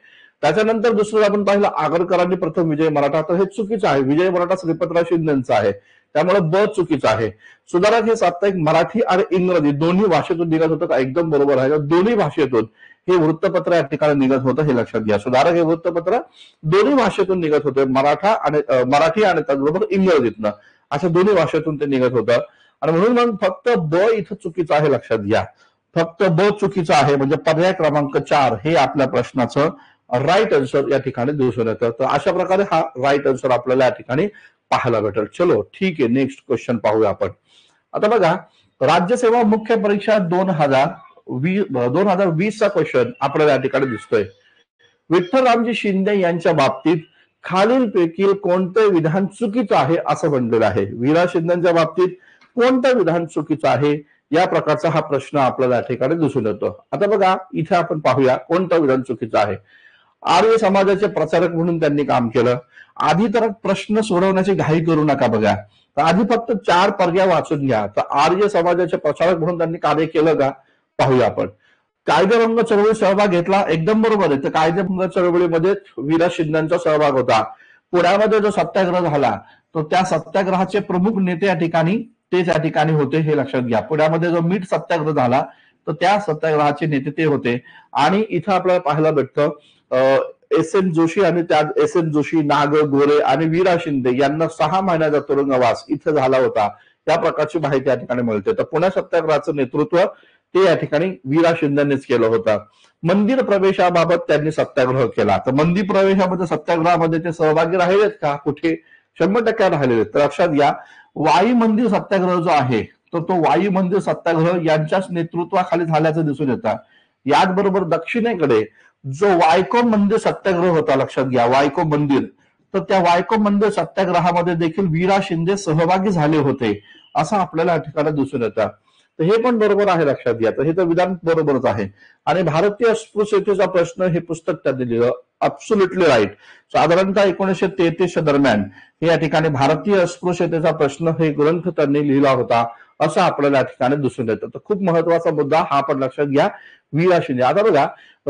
त्याच्यानंतर दुसरं आपण पाहिलं आगरकरांनी प्रथम विजय मराठा तर हे चुकीचं आहे. विजय मराठा श्रीपतराव शिंदेचं आहे. त्यामुळे ब चुकीचं आहे. सुधारक हे साप्ताहिक मराठी आणि इंग्रजी दोन्ही भाषेतून निघत होतं का? एकदम बरोबर आहे. दोन्ही भाषेतून. हे वृत्तपत्र या ठिकाणी निघत होतं हे लक्षात घ्या. सुधारक हे वृत्तपत्र दोन्ही भाषेतून निघत होते मराठा आणि मराठी आणि त्याचबरोबर इंग्रजीतनं. अशा दोन्ही भाषेतून ते निघत होतं. आणि म्हणून मग फक्त ब इथं चुकीचं आहे लक्षात घ्या. फक्त ब चुकीचं आहे म्हणजे पर्याय क्रमांक चार हे आपल्या प्रश्नाचं राईट आन्सर या ठिकाणी दिसून येतं. तर अशा प्रकारे हा राईट आन्सर आपल्याला या ठिकाणी पाहायला भेटेल. चलो ठीक आहे नेक्स्ट क्वेश्चन पाहूया आपण. आता बघा राज्यसेवा मुख्य परीक्षा दोन हजार दोन हजार वीसचा क्वेश्चन आपल्याला या ठिकाणी दिसतोय. विठ्ठलरामजी शिंदे यांच्या बाबतीत खालीलपैकी कोणतं विधान चुकीचं आहे असं म्हणलेलं आहे? वीरा शिंदेच्या बाबतीत कोणतं विधान चुकीचं आहे? या प्रकारचा हा प्रश्न आपल्याला या ठिकाणी दिसून येतो. आता बघा इथे आपण पाहूया कोणतं विधान चुकीचं आहे. आर्य समाजाचे प्रचारक म्हणून त्यांनी काम केलं. आधी तर प्रश्न सोडवण्याची घाई करू नका बघा. तर आधी फक्त चार पर्याय वाचून घ्या. तर आर्य समाजाचे प्रचारक म्हणून त्यांनी कार्य केलं का? पाहूया आपण. कायदेभंग चळवळीत सहभाग घेतला एकदम बरोबर आहे. तर कायदेभंग चळवळीमध्ये वीरा शिंदेचा सहभाग होता. पुण्यामध्ये जो सत्याग्रह झाला तर त्या सत्याग्रहाचे प्रमुख नेते या ठिकाणी ते त्या ठिकाणी होते हे लक्षात घ्या. पुण्यामध्ये जो मीठ सत्याग्रह झाला तर त्या सत्याग्रहाचे नेते ते होते. आणि इथं आपल्याला पाहायला भेटतं एस एन जोशी आणि त्या एस एन जोशी नाग गोरे आणि वीरा शिंदे यांना सहा महिन्याचा तुरुंगवास इथं झाला होता. त्या प्रकारची माहिती या ठिकाणी मिळते. तर पुण्या सत्याग्रहाचं नेतृत्व ते या ठिकाणी वीरा शिंदेनेच केलं होतं. मंदिर प्रवेशाबाबत त्यांनी सत्याग्रह केला. तर मंदिर प्रवेशामध्ये सत्याग्रहामध्ये ते सहभागी राहिलेत का? कुठे? शंभर टक्के राहिलेले तर लक्षात घ्या वाई मंदिर सत्याग्रह जो आहे तर तो वायू मंदिर सत्याग्रह यांच्याच नेतृत्वाखाली झाल्याचं दिसून येतं. याचबरोबर दक्षिणेकडे जो वायको मंदिर सत्याग्रह होता लक्षात घ्या वायको मंदिर तर त्या वायको मंदिर सत्याग्रहामध्ये देखील वीरा शिंदे सहभागी झाले होते असं आपल्याला या ठिकाणी दिसून येतं. तर हे पण बरोबर आहे लक्षात घ्या. तर हे तर विधान बरोबरच आहे. आणि भारतीय अस्पृश्यतेचा प्रश्न हे पुस्तक त्यांनी लिहिलं. अब्सोल्युटली राईट साधारणतः एकोणीसशे तेहतीसच्या दरम्यान हे या ठिकाणी भारतीय अस्पृश्यतेचा प्रश्न हे ग्रंथ त्यांनी लिहिला होता असं आपल्याला या ठिकाणी दिसून येतं. तर खूप महत्त्वाचा मुद्दा हा आपण लक्षात घ्या. वीरा शिंदे. आता बघा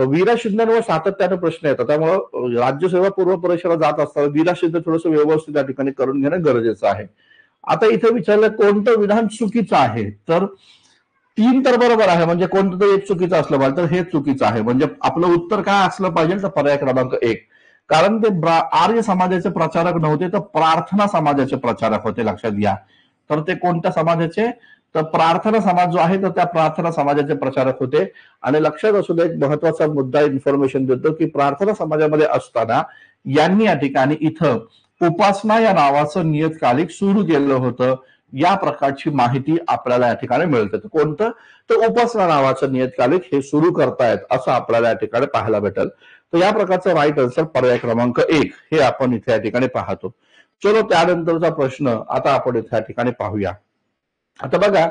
वीरा शिंदेवर सातत्याने प्रश्न येतात. त्यामुळं राज्यसेवा पूर्व परीक्षेला जात असताना वीरा शिंदे थोडस व्यवस्थित या ठिकाणी करून घेणं गरजेचं आहे. आता इथं विचारलं कोणतं विधान चुकीचं आहे? तर तीन तर बरोबर आहे. म्हणजे कोणतं तरी एक चुकीचं असलं पाहिजे. तर हे चुकीचं आहे. म्हणजे आपलं उत्तर काय असलं पाहिजे? तर पर्याय क्रमांक एक. कारण ते आर्य समाजाचे प्रचारक नव्हते तर प्रार्थना समाजाचे प्रचारक होते लक्षात घ्या. तर ते कोणत्या समाजाचे? तर प्रार्थना समाज जो आहे तर त्या प्रार्थना समाजाचे प्रचारक होते. आणि लक्षात असू दे एक महत्त्वाचा मुद्दा इन्फॉर्मेशन देतो की प्रार्थना समाजामध्ये असताना यांनी या ठिकाणी इथं उपासना या नावाचं नियतकालिक सुरू केलं होतं. या प्रकारची माहिती आपल्याला या ठिकाणी मिळते. कोणतं? तर उपासना नावाचं नियतकालिक हे सुरू करतायत असं आपल्याला या ठिकाणी पाहायला भेटेल. तर या प्रकारचं राईट आन्सर पर्याय क्रमांक एक हे आपण इथे या ठिकाणी पाहतो. चलो त्यानंतरचा प्रश्न आता आपण इथे या ठिकाणी पाहूया. आता बघा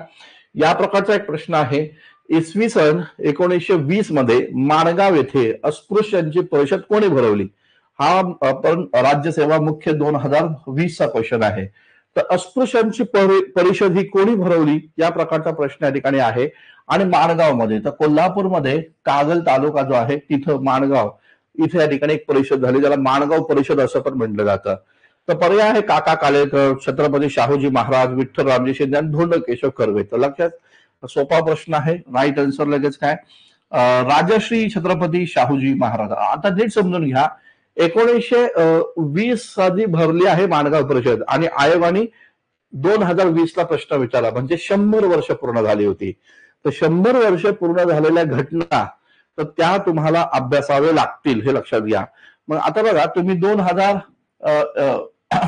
या प्रकारचा एक प्रश्न आहे. इसवी सन एकोणीसशे वीसमध्ये माणगाव येथे अस्पृश्यांची परिषद कोणी भरवली? हा आपण राज्यसेवा मुख्य दोन हजार वीस चा क्वेश्चन आहे. तर अस्पृश्यांची परिषद ही कोणी भरवली? या प्रकारचा प्रश्न या ठिकाणी आहे. आणि माणगावमध्ये तर कोल्हापूरमध्ये कागल तालुका जो आहे तिथं माणगाव इथे या ठिकाणी एक परिषद झाली ज्याला माणगाव परिषद असं पण म्हटलं जातं. तर पर्याय आहे काका कालेकर छत्रपती शाहूजी महाराज विठ्ठल रामजी शिंदे आणि धोंड केशव कर्वे तर लक्षात सोपा प्रश्न आहे राईट आन्सर लगेच काय? राजश्री छत्रपती शाहूजी महाराज. आता नीट समजून घ्या एकोणीसशे वीस साली भरली आहे माणगाव परिषद आणि आयोगाने दोन हजार वीस ला प्रश्न विचारला. म्हणजे शंभर वर्ष पूर्ण झाली होती. तर शंभर वर्ष पूर्ण झालेल्या घटना तर त्या तुम्हाला अभ्यासावे लागतील हे लक्षात घ्या. मग आता बघा तुम्ही दोन हजार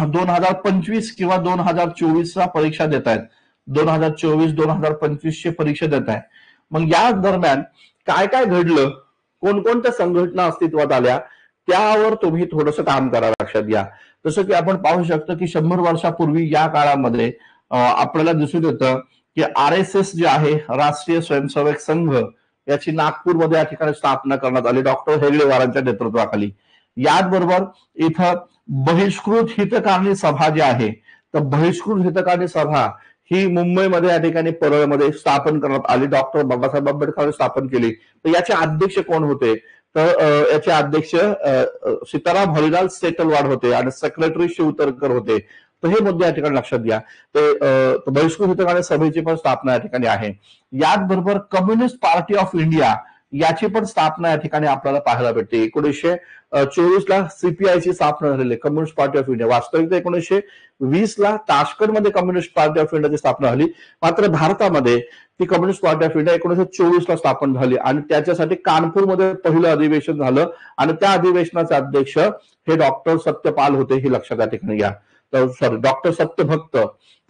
दोन हजार पंचवीस किंवा दोन हजार चोवीस ला परीक्षा देत आहेत दोन हजार चोवीस दोन हजार पंचवीस ची परीक्षा देत आहे मग या दरम्यान काय काय घडलं? कोणकोणत्या संघटना अस्तित्वात आल्या? त्यावर तुम्ही थोडस काम करा लक्षात घ्या. जसं की आपण पाहू शकतो की शंभर वर्षापूर्वी या काळामध्ये आपल्याला दिसून येतं की आर एस एस जे आहे राष्ट्रीय स्वयंसेवक संघ याची नागपूरमध्ये या ठिकाणी स्थापना करण्यात आली. डॉक्टर हेगडेवारांच्या नेतृत्वाखाली. याचबरोबर इथं बहिष्कृत हितकारणी सभा जी आहे तर बहिष्कृत हितकारणी सभा ही मुंबईमध्ये या ठिकाणी परळमध्ये स्थापन करण्यात आली. डॉक्टर बाबासाहेब आंबेडकर स्थापन केली. तर याचे अध्यक्ष कोण होते? तर याचे अध्यक्ष सीताराम हरिलाल सेटलवाड होते आणि सेक्रेटरी शिवतरकर होते. तर हे मुद्दे या ठिकाणी लक्षात घ्या. ते बहिष्कृत हितकाने सभेची पण स्थापना या ठिकाणी आहे. याचबरोबर कम्युनिस्ट पार्टी ऑफ इंडिया याची पण स्थापना या ठिकाणी आपल्याला पाहायला भेटते. एकोणीसशे चोवीस ला सीपीआयची स्थापना झालेली कम्युनिस्ट पार्टी ऑफ इंडिया वास्तविकता एकोणीसशे वीस ला ताशकंदमध्ये कम्युनिस्ट पार्टी ऑफ इंडियाची स्थापना झाली. मात्र भारतामध्ये ती कम्युनिस्ट पार्टी ऑफ इंडिया एकोणीसशे चोवीस ला स्थापन झाली आणि त्याच्यासाठी कानपूरमध्ये पहिलं अधिवेशन झालं आणि त्या अधिवेशनाचे अध्यक्ष हे डॉक्टर सत्यपाल होते हे लक्षात या ठिकाणी घ्या. तर सॉरी डॉक्टर सत्यभक्त.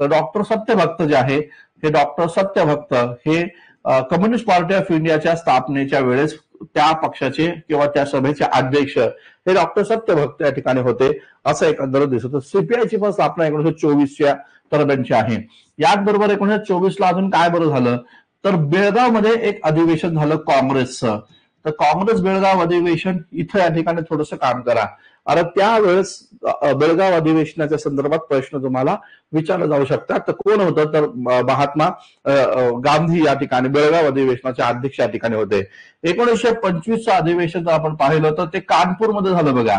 तर डॉक्टर सत्यभक्त जे आहे हे डॉक्टर सत्यभक्त हे कम्युनिस्ट पार्टी ऑफ इंडियाच्या स्थापनेच्या वेळेस त्या पक्षाचे किंवा त्या सभेचे अध्यक्ष हे डॉक्टर सत्यभक्त या ठिकाणी होते असं एकंदर दिसत सीपीआयची पण स्थापना एकोणीशे चोवीसच्या दरम्यानची आहे. याचबरोबर एकोणीशे चोवीस ला अजून काय बरं झालं? तर बेळगावमध्ये एक अधिवेशन झालं काँग्रेसचं. तर काँग्रेस बेळगाव अधिवेशन इथं या ठिकाणी थोडस काम करा. अरे त्यावेळेस बेळगाव अधिवेशनाच्या संदर्भात प्रश्न तुम्हाला विचारला जाऊ शकतात. तर कोण होतं? तर महात्मा गांधी या ठिकाणी बेळगाव अधिवेशनाचे अध्यक्ष या ठिकाणी होते. एकोणीसशे पंचवीसचं अधिवेशन जर आपण पाहिलं तर ते कानपूरमध्ये झालं बघा.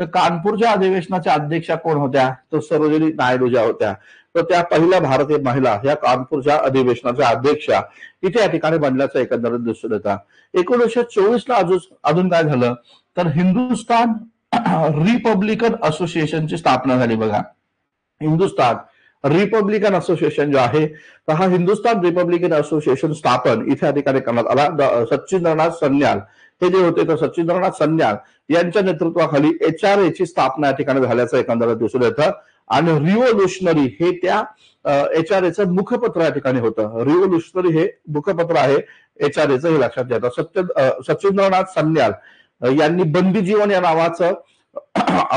तर कानपूरच्या अधिवेशनाच्या अध्यक्षा कोण होत्या? तर सरोजिनी नायडू ज्या होत्या. तर त्या पहिल्या भारतीय महिला या कानपूरच्या अधिवेशनाच्या अध्यक्षा इथे या ठिकाणी बनल्याचं एकंदरीत दिसून येतं एकोणीसशे चोवीस ला अजून अजून काय झालं? तर हिंदुस्थान रिपब्लिकन असोसिएशनची स्थापना झाली बघा. हिंदुस्थान रिपब्लिकन असोसिएशन जो आहे तर हा हिंदुस्थान रिपब्लिकन असोसिएशन स्थापन इथे अधिकारी करण्यात आला. सच्चिंद्रनाथ सन्याल. हे जे होते तर सच्चिंद्रनाथ सन्याल यांच्या नेतृत्वाखाली एच आर ची स्थापना या ठिकाणी झाल्याचं एकंदरीत दिसून येतं. आणि रिव्होल्युशनरी हे त्या एच आर एचं मुखपत्र या ठिकाणी होतं. रिव्होल्युशनरी हे मुखपत्र आहे एच आर एचं हे लक्षात घ्या. सत्य सच्चिंद्रनाथ सन्याल यांनी बंदी जीवन या नावाचं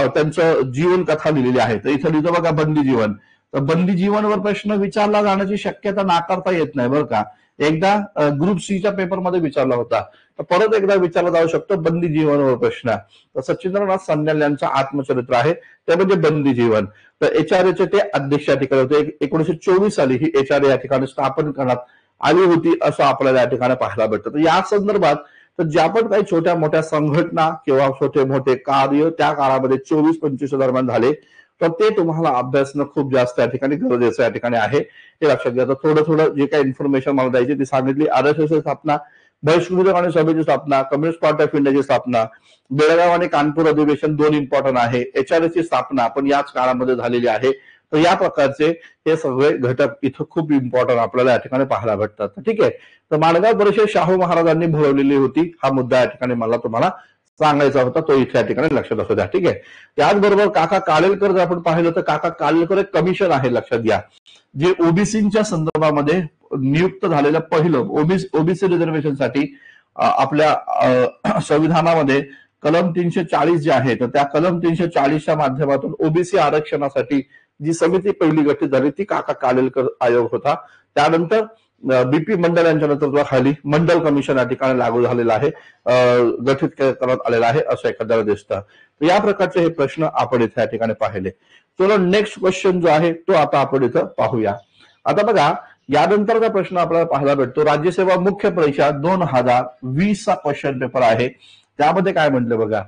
त्यांचं जीवन कथा लिहिलेली आहे. तर इथं लिहिलं बघा बंदी जीवन. तर बंदी जीवनवर प्रश्न विचारला जाण्याची शक्यता नाकारता येत नाही बरं का. एकदा ग्रुप सीच्या पेपरमध्ये विचारला होता. तर परत एकदा विचारला जाऊ शकतो बंदी जीवनवर प्रश्न. तर सचिंद्रनाथ सन्याल यांचं आत्मचरित्र आहे. ते म्हणजे बंदी जीवन. तर एच आर एचे ते अध्यक्ष या ठिकाणी होते. एक- एकोणीशे चोवीस साली ही एच आर या ठिकाणी स्थापन करण्यात आली होती असं आपल्याला या ठिकाणी पाहायला भेटतं. तर या संदर्भात तर ज्या पण काही छोट्या मोठ्या संघटना किंवा छोटे मोठे कार्य त्या काळामध्ये चोवीस पंचवीस दरम्यान झाले तर ते तुम्हाला अभ्यासणं खूप जास्त या ठिकाणी गरजेचं या ठिकाणी आहे. हे लक्षात घ्या. तर थोडं थोडं जे काही इन्फॉर्मेशन मला द्यायची ती सांगितली. आर एस एस स्थापना बहिष्कृत आणि सभेची स्थापना कम्युनिस्ट पार्टी ऑफ इंडियाची स्थापना बेळगाव आणि कानपूर अधिवेशन दोन इम्पॉर्टंट आहे. एच आर ची स्थापना पण याच काळामध्ये झालेली आहे. तर या प्रकारचे हे सगळे घटक इथं खूप इम्पॉर्टंट आपल्याला या ठिकाणी पाहायला भेटतात. ठीक आहे. तर माणगाव परिषद शाहू महाराजांनी भरवलेली होती. हा मुद्दा या ठिकाणी मला तुम्हाला सांगायचा होता. तो इथे या ठिकाणी लक्षात असू द्या. ठीक आहे. त्याचबरोबर काका कालेलकर जर आपण पाहिलं तर काका कालेलकर एक कमिशन आहे लक्षात घ्या. जे ओबीसीच्या संदर्भामध्ये नियुक्त झालेलं पहिलं ओबीसी ओबीसी रिझर्वेशनसाठी आपल्या संविधानामध्ये कलम तीनशे चाळीस जे आहे तर त्या कलम तीनशे चाळीसच्या माध्यमातून ओबीसी आरक्षणासाठी जी समिती पहिली गठीत झाली ती काका कालेलकर आयोग होता. त्यानंतर बीपी मंडल यांच्या नेतृत्वाखाली मंडल कमिशन या ठिकाणी लागू झालेलं आहे गठीत करण्यात आलेलं आहे असं एखाद्याला दिसतं. या प्रकारचे हे प्रश्न आपण इथे या ठिकाणी पाहिले. चलो नेक्स्ट क्वेश्चन जो आहे तो आता आपण इथं पाहूया. आता बघा यानंतरचा प्रश्न आपल्याला पाहायला भेटतो. राज्यसेवा मुख्य परीक्षा दोन हजार वीस चा क्वेश्चन पेपर आहे. त्यामध्ये काय म्हटलं बघा?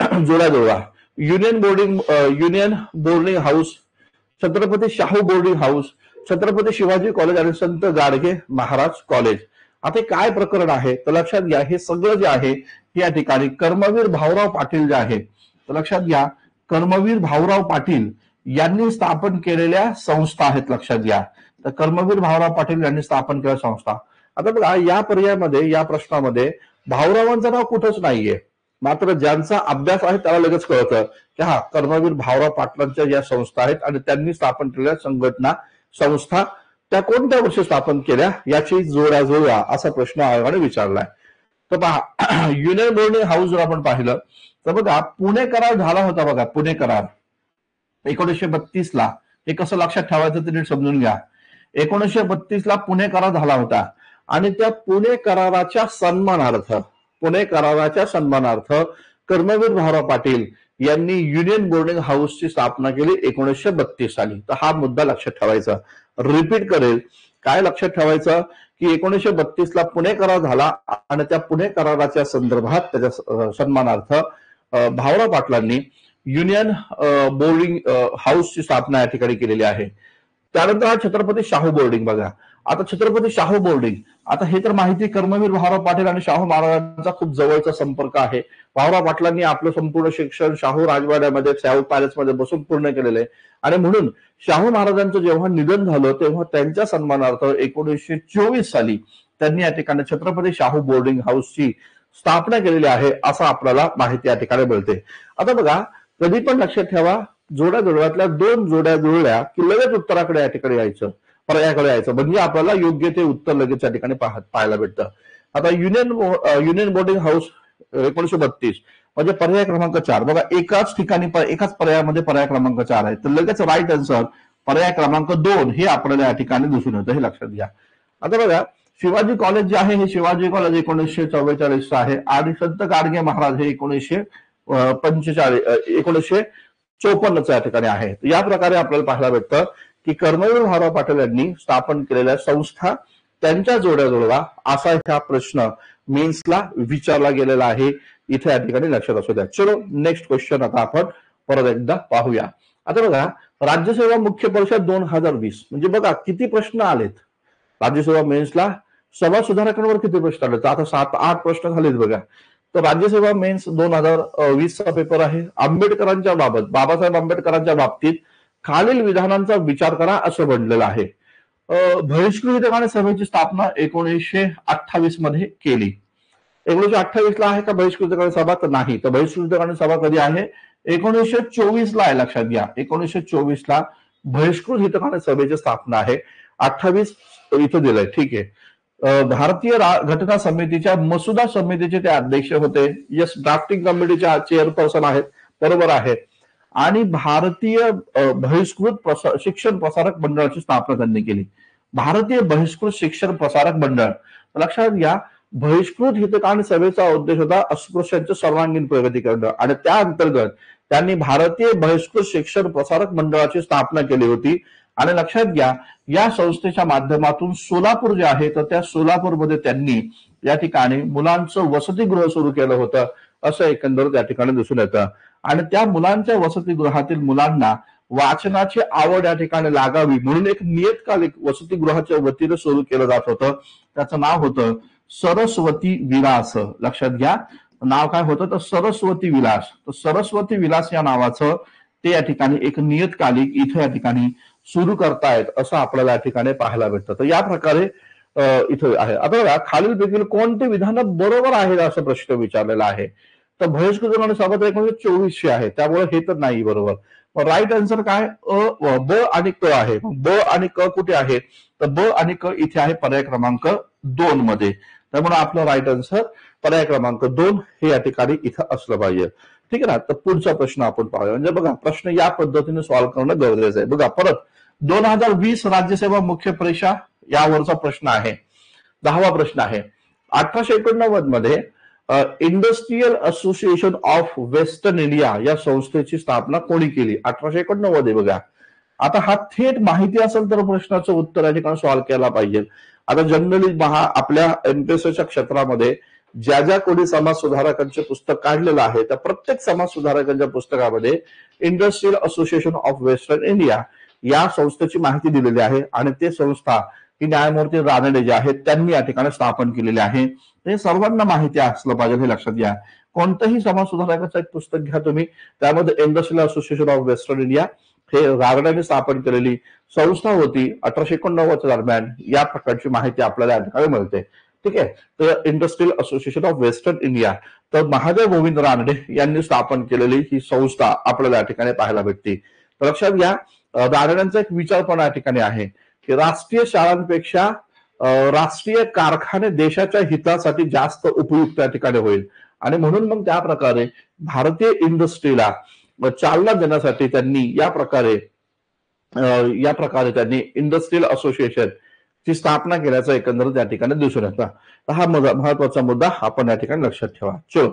जोडा जोडा union boarding union boarding house Chhatrapati Shahu boarding house Chhatrapati Shivaji college आणि संत गाडगे महाराज कॉलेज. आता हे काय प्रकरण आहे? तर लक्षात घ्या हे सगळं जे आहे हे या ठिकाणी कर्मवीर भाऊराव पाटील जे आहे तर लक्षात घ्या कर्मवीर भाऊराव पाटील यांनी स्थापन केलेल्या संस्था आहेत लक्षात घ्या. तर कर्मवीर भाऊराव पाटील यांनी स्थापन केलेल्या संस्था. आता बघा या पर्यायामध्ये या प्रश्नामध्ये भाऊरावांचं नाव कुठंच नाहीये. मात्र ज्यांचा अभ्यास आहे त्याला लगेच कळतं की हा कर्मवीर भाऊराव पाटलांच्या ज्या संस्था आहेत आणि त्यांनी स्थापन केलेल्या संघटना संस्था त्या कोणत्या वर्षी स्थापन केल्या याची जोड्या जोडा असा प्रश्न आयोगाने विचारलाय. तर पहा युनियन बोर्डिंग हाऊस जर आपण पाहिलं तर बघा पुणे करार झाला होता बघा पुणे करार. एकोणीसशे बत्तीस ला हे कसं लक्षात ठेवायचं ते नीट समजून घ्या. एकोणीसशे बत्तीस ला पुणे करार झाला होता आणि त्या पुणे कराराच्या सन्मानार्थ पुणे कराराच्या सन्मानार्थ कर्मवीर भाऊराव पाटील यांनी युनियन बोर्डिंग हाऊसची स्थापना केली एकोणीसशे बत्तीस साली. तर हा मुद्दा लक्षात ठेवायचा. रिपीट करेल. काय लक्षात ठेवायचं? की एकोणीसशे बत्तीस ला पुणे करार झाला आणि त्या पुणे कराराच्या संदर्भात त्याच्या सन्मानार्थ भाऊराव पाटलांनी युनियन बोर्डिंग हाऊसची स्थापना या ठिकाणी केलेली आहे. त्यानंतर हा छत्रपती शाहू बोर्डिंग बघा. आता छत्रपती शाहू बोर्डिंग. आता हे तर माहिती कर्मवीर भाऊराव पाटील आणि शाहू महाराजांचा खूप जवळचा संपर्क आहे. भाऊराव पाटलांनी आपलं संपूर्ण शिक्षण शाहू राजवाड्यामध्ये शाहू पॅलेसमध्ये बसून पूर्ण केलेलं आहे. आणि म्हणून शाहू महाराजांचं जेव्हा निधन झालं तेव्हा त्यांच्या सन्मानार्थ एकोणीसशे चोवीस साली त्यांनी या ठिकाणी छत्रपती शाहू बोर्डिंग हाऊसची स्थापना केलेली आहे असं आपल्याला माहिती या ठिकाणी मिळते. आता बघा कधी पण लक्षात ठेवा जोड्या जुळव्यातल्या दोन जोड्या जुळल्या की लगेच उत्तराकडे या ठिकाणी यायचं. पर्यायाकडे यायचं. म्हणजे आपल्याला योग्य ते उत्तर लगेच त्या ठिकाणी पाहायला भेटतं. आता युनियन युनियन बोर्डिंग हाऊस एकोणीशे बत्तीस. म्हणजे पर्याय क्रमांक चार. बघा एकाच ठिकाणी एकाच पर्यायामध्ये पर्याय क्रमांक चार आहे. तर लगेच राईट आन्सर पर्याय क्रमांक दोन हे आपल्याला या ठिकाणी दिसून येतं. हे लक्षात घ्या. आता बघा शिवाजी कॉलेज जे आहे हे शिवाजी कॉलेज एकोणीसशे चव्वेचाळीस आहे. आणि संत गाडगे महाराज हे एकोणीसशे पंचेचाळीस एकोणीसशे चोपन्नच या ठिकाणी आहे. या प्रकारे आपल्याला पाहायला भेटतं. की कर्मवीर भाऊराव पाटील यांनी स्थापन केलेल्या संस्था त्यांच्या जोड्या जोडवा असा हा प्रश्न मेन्सला विचारला गेलेला आहे. इथे या ठिकाणी लक्षात असू द्या. चलो नेक्स्ट क्वेश्चन आता आपण परत एकदा पाहूया. आता बघा राज्यसेवा मुख्य परीक्षा दोन हजार वीस. म्हणजे बघा किती प्रश्न आलेत? राज्यसेवा मेन्सला सभा सुधारकांवर किती प्रश्न आले आता सात आठ प्रश्न झालेत बघा. तर राज्यसेवा मेन्स दोन हजार वीसचा पेपर आहे. आंबेडकरांच्या बाबत बाबासाहेब आंबेडकरांच्या बाबतीत खालील विधानांचा विचार करा असं बनलेलं आहे. बहिष्कृत सभेची स्थापना एकोणीसशे अठ्ठावीसमध्ये केली. एकोणीशे अठ्ठावीस ला आहे का बहिष्कृत सभा? तर नाही. तर बहिष्कृत सभा कधी आहे? एकोणीसशे चोवीस ला आहे लक्षात घ्या. एकोणीसशे चोवीस ला बहिष्कृत हितकाने सभेची स्थापना आहे. अठ्ठावीस इथं दिलंय. ठीक आहे. भारतीय घटना समितीच्या मसुदा समितीचे ते अध्यक्ष होते. यस ड्राफ्टिंग कमिटीच्या चेअरपर्सन आहेत. बरोबर आहे. आणि भारतीय बहिष्कृत शिक्षण प्रसारक मंडळाची स्थापना त्यांनी केली. भारतीय बहिष्कृत शिक्षण प्रसारक मंडळ. लक्षात घ्या बहिष्कृत हितकांड सभेचा उद्देश होता अस्पृश्यांचे सर्वांगीण प्रगती करणं. आणि त्या अंतर्गत त्यांनी भारतीय बहिष्कृत शिक्षण प्रसारक मंडळाची स्थापना केली होती. आणि लक्षात घ्या या संस्थेच्या माध्यमातून सोलापूर जे आहे तर त्या सोलापूरमध्ये त्यांनी या ठिकाणी मुलांचं वसतिगृह सुरू केलं होतं. असं एकंदर त्या ठिकाणी दिसून येतं. आणि त्या मुलांच्या वसतिगृहातील मुलांना वाचनाची आवड या ठिकाणी लागावी म्हणून एक नियतकालिक वसतिगृहाच्या वतीनं सुरू केलं जात होतं. त्याचं नाव होतं सरस्वती विलास. लक्षात घ्या. नाव काय होतं? तर सरस्वती विलास. तर सरस्वती विलास या नावाचं ते या ठिकाणी एक नियतकालिक इथं या ठिकाणी सुरू करतायत असं आपल्याला या ठिकाणी पाहायला भेटतं. तर या प्रकारे इथं आहे. आता खालील देखील कोणते विधान बरोबर आहे असं प्रश्न विचारलेला आहे. तर भयस्कर आणि स्वागत एकोणीशे म्हणजे चोवीसशे आहे. त्यामुळे हे तर नाही बरोबर. राईट आन्सर काय? अ ब आणि क आहे. ब आणि क कुठे आहे? तर ब आणि क इथे आहे पर्याय क्रमांक दोन मध्ये. त्यामुळे आपलं राईट आन्सर पर्याय क्रमांक दोन हे या ठिकाणी इथं असलं पाहिजे. ठीक आहे ना? तर पुढचा प्रश्न आपण पाहूया. म्हणजे बघा प्रश्न या पद्धतीने सॉल्व्ह करणं गरजेचं आहे. बघा परत दोन हजार वीस राज्यसेवा मुख्य परीक्षा यावरचा प्रश्न आहे. दहावा प्रश्न आहे. अठराशे एकोणनव्वदमध्ये industrial association of western India या संस्थेची स्थापना कोणी केली? अठराशे एकोणनव्वद बघा. आता हा थेट माहिती असेल तर प्रश्नाचं उत्तर या ठिकाणी सॉल्व्ह केला पाहिजे. आता जनरली महा आपल्या एमपीएसच्या क्षेत्रामध्ये ज्या ज्या कोणी समाज सुधारकांचे पुस्तक काढलेलं आहे त्या प्रत्येक समाज सुधारकांच्या पुस्तकामध्ये industrial association of western India या संस्थेची माहिती दिलेली आहे आणि ते संस्था की न्यायमूर्ती रानडे जे आहेत त्यांनी या ठिकाणी स्थापन केलेले आहे. हे सर्वांना माहिती असलं पाहिजे हे लक्षात घ्या. कोणतंही समाज सुधारकाचं एक पुस्तक घ्या तुम्ही. त्यामध्ये industrial association of western India हे रागड्याने स्थापन केलेली संस्था होती अठराशे एकोणनव्वदच्या दरम्यान. या प्रकारची माहिती आपल्याला या ठिकाणी मिळते. ठीक आहे? तर industrial association of western India. तर महादेव गोविंद रानडे यांनी स्थापन केलेली ही संस्था आपल्याला या ठिकाणी पाहायला भेटते. लक्षात घ्या रानड्यांचा एक विचार पण या ठिकाणी आहे. राष्ट्रीय शाळांपेक्षा राष्ट्रीय कारखाने देशाच्या हितासाठी जास्त उपयुक्त या ठिकाणी होईल. आणि म्हणून मग त्या प्रकारे भारतीय इंडस्ट्रीला चालना देण्यासाठी त्यांनी या प्रकारे या प्रकारे त्यांनी इंडस्ट्रीयल असोसिएशन ची स्थापना केल्याचं एकंदर त्या ठिकाणी दिसून येतं. तर हा महत्त्वाचा मुद्दा आपण या ठिकाणी लक्षात ठेवा. चलो.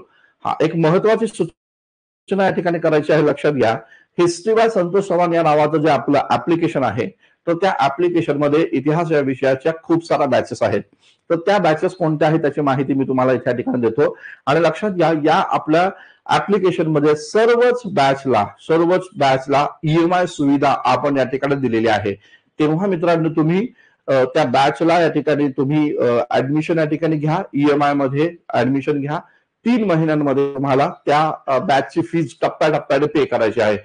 हा एक महत्वाची सूचना या ठिकाणी करायची आहे लक्षात घ्या. हिस्ट्री बाय संतोष चव्हाण या नावाचं जे आपलं ऍप्लिकेशन आहे तर त्या ऍप्लिकेशनमध्ये इतिहास या विषयाच्या खूप सारा बॅचेस आहेत. तर त्या बॅचेस कोणत्या आहेत त्याची माहिती मी तुम्हाला इथे ठिकाणी देतो. आणि लक्षात घ्या या आपल्या ऍप्लिकेशनमध्ये सर्वच बॅचला सर्वच बॅचला ईएमआय सुविधा आपण या ठिकाणी दिलेली आहे. तेव्हा मित्रांनो तुम्ही त्या बॅचला या ठिकाणी तुम्ही ऍडमिशन या ठिकाणी घ्या ईएमआयमध्ये ऍडमिशन घ्या. तीन महिन्यांमध्ये तुम्हाला त्या बॅचची फीज टप्प्याटप्प्याने पे करायची आहे.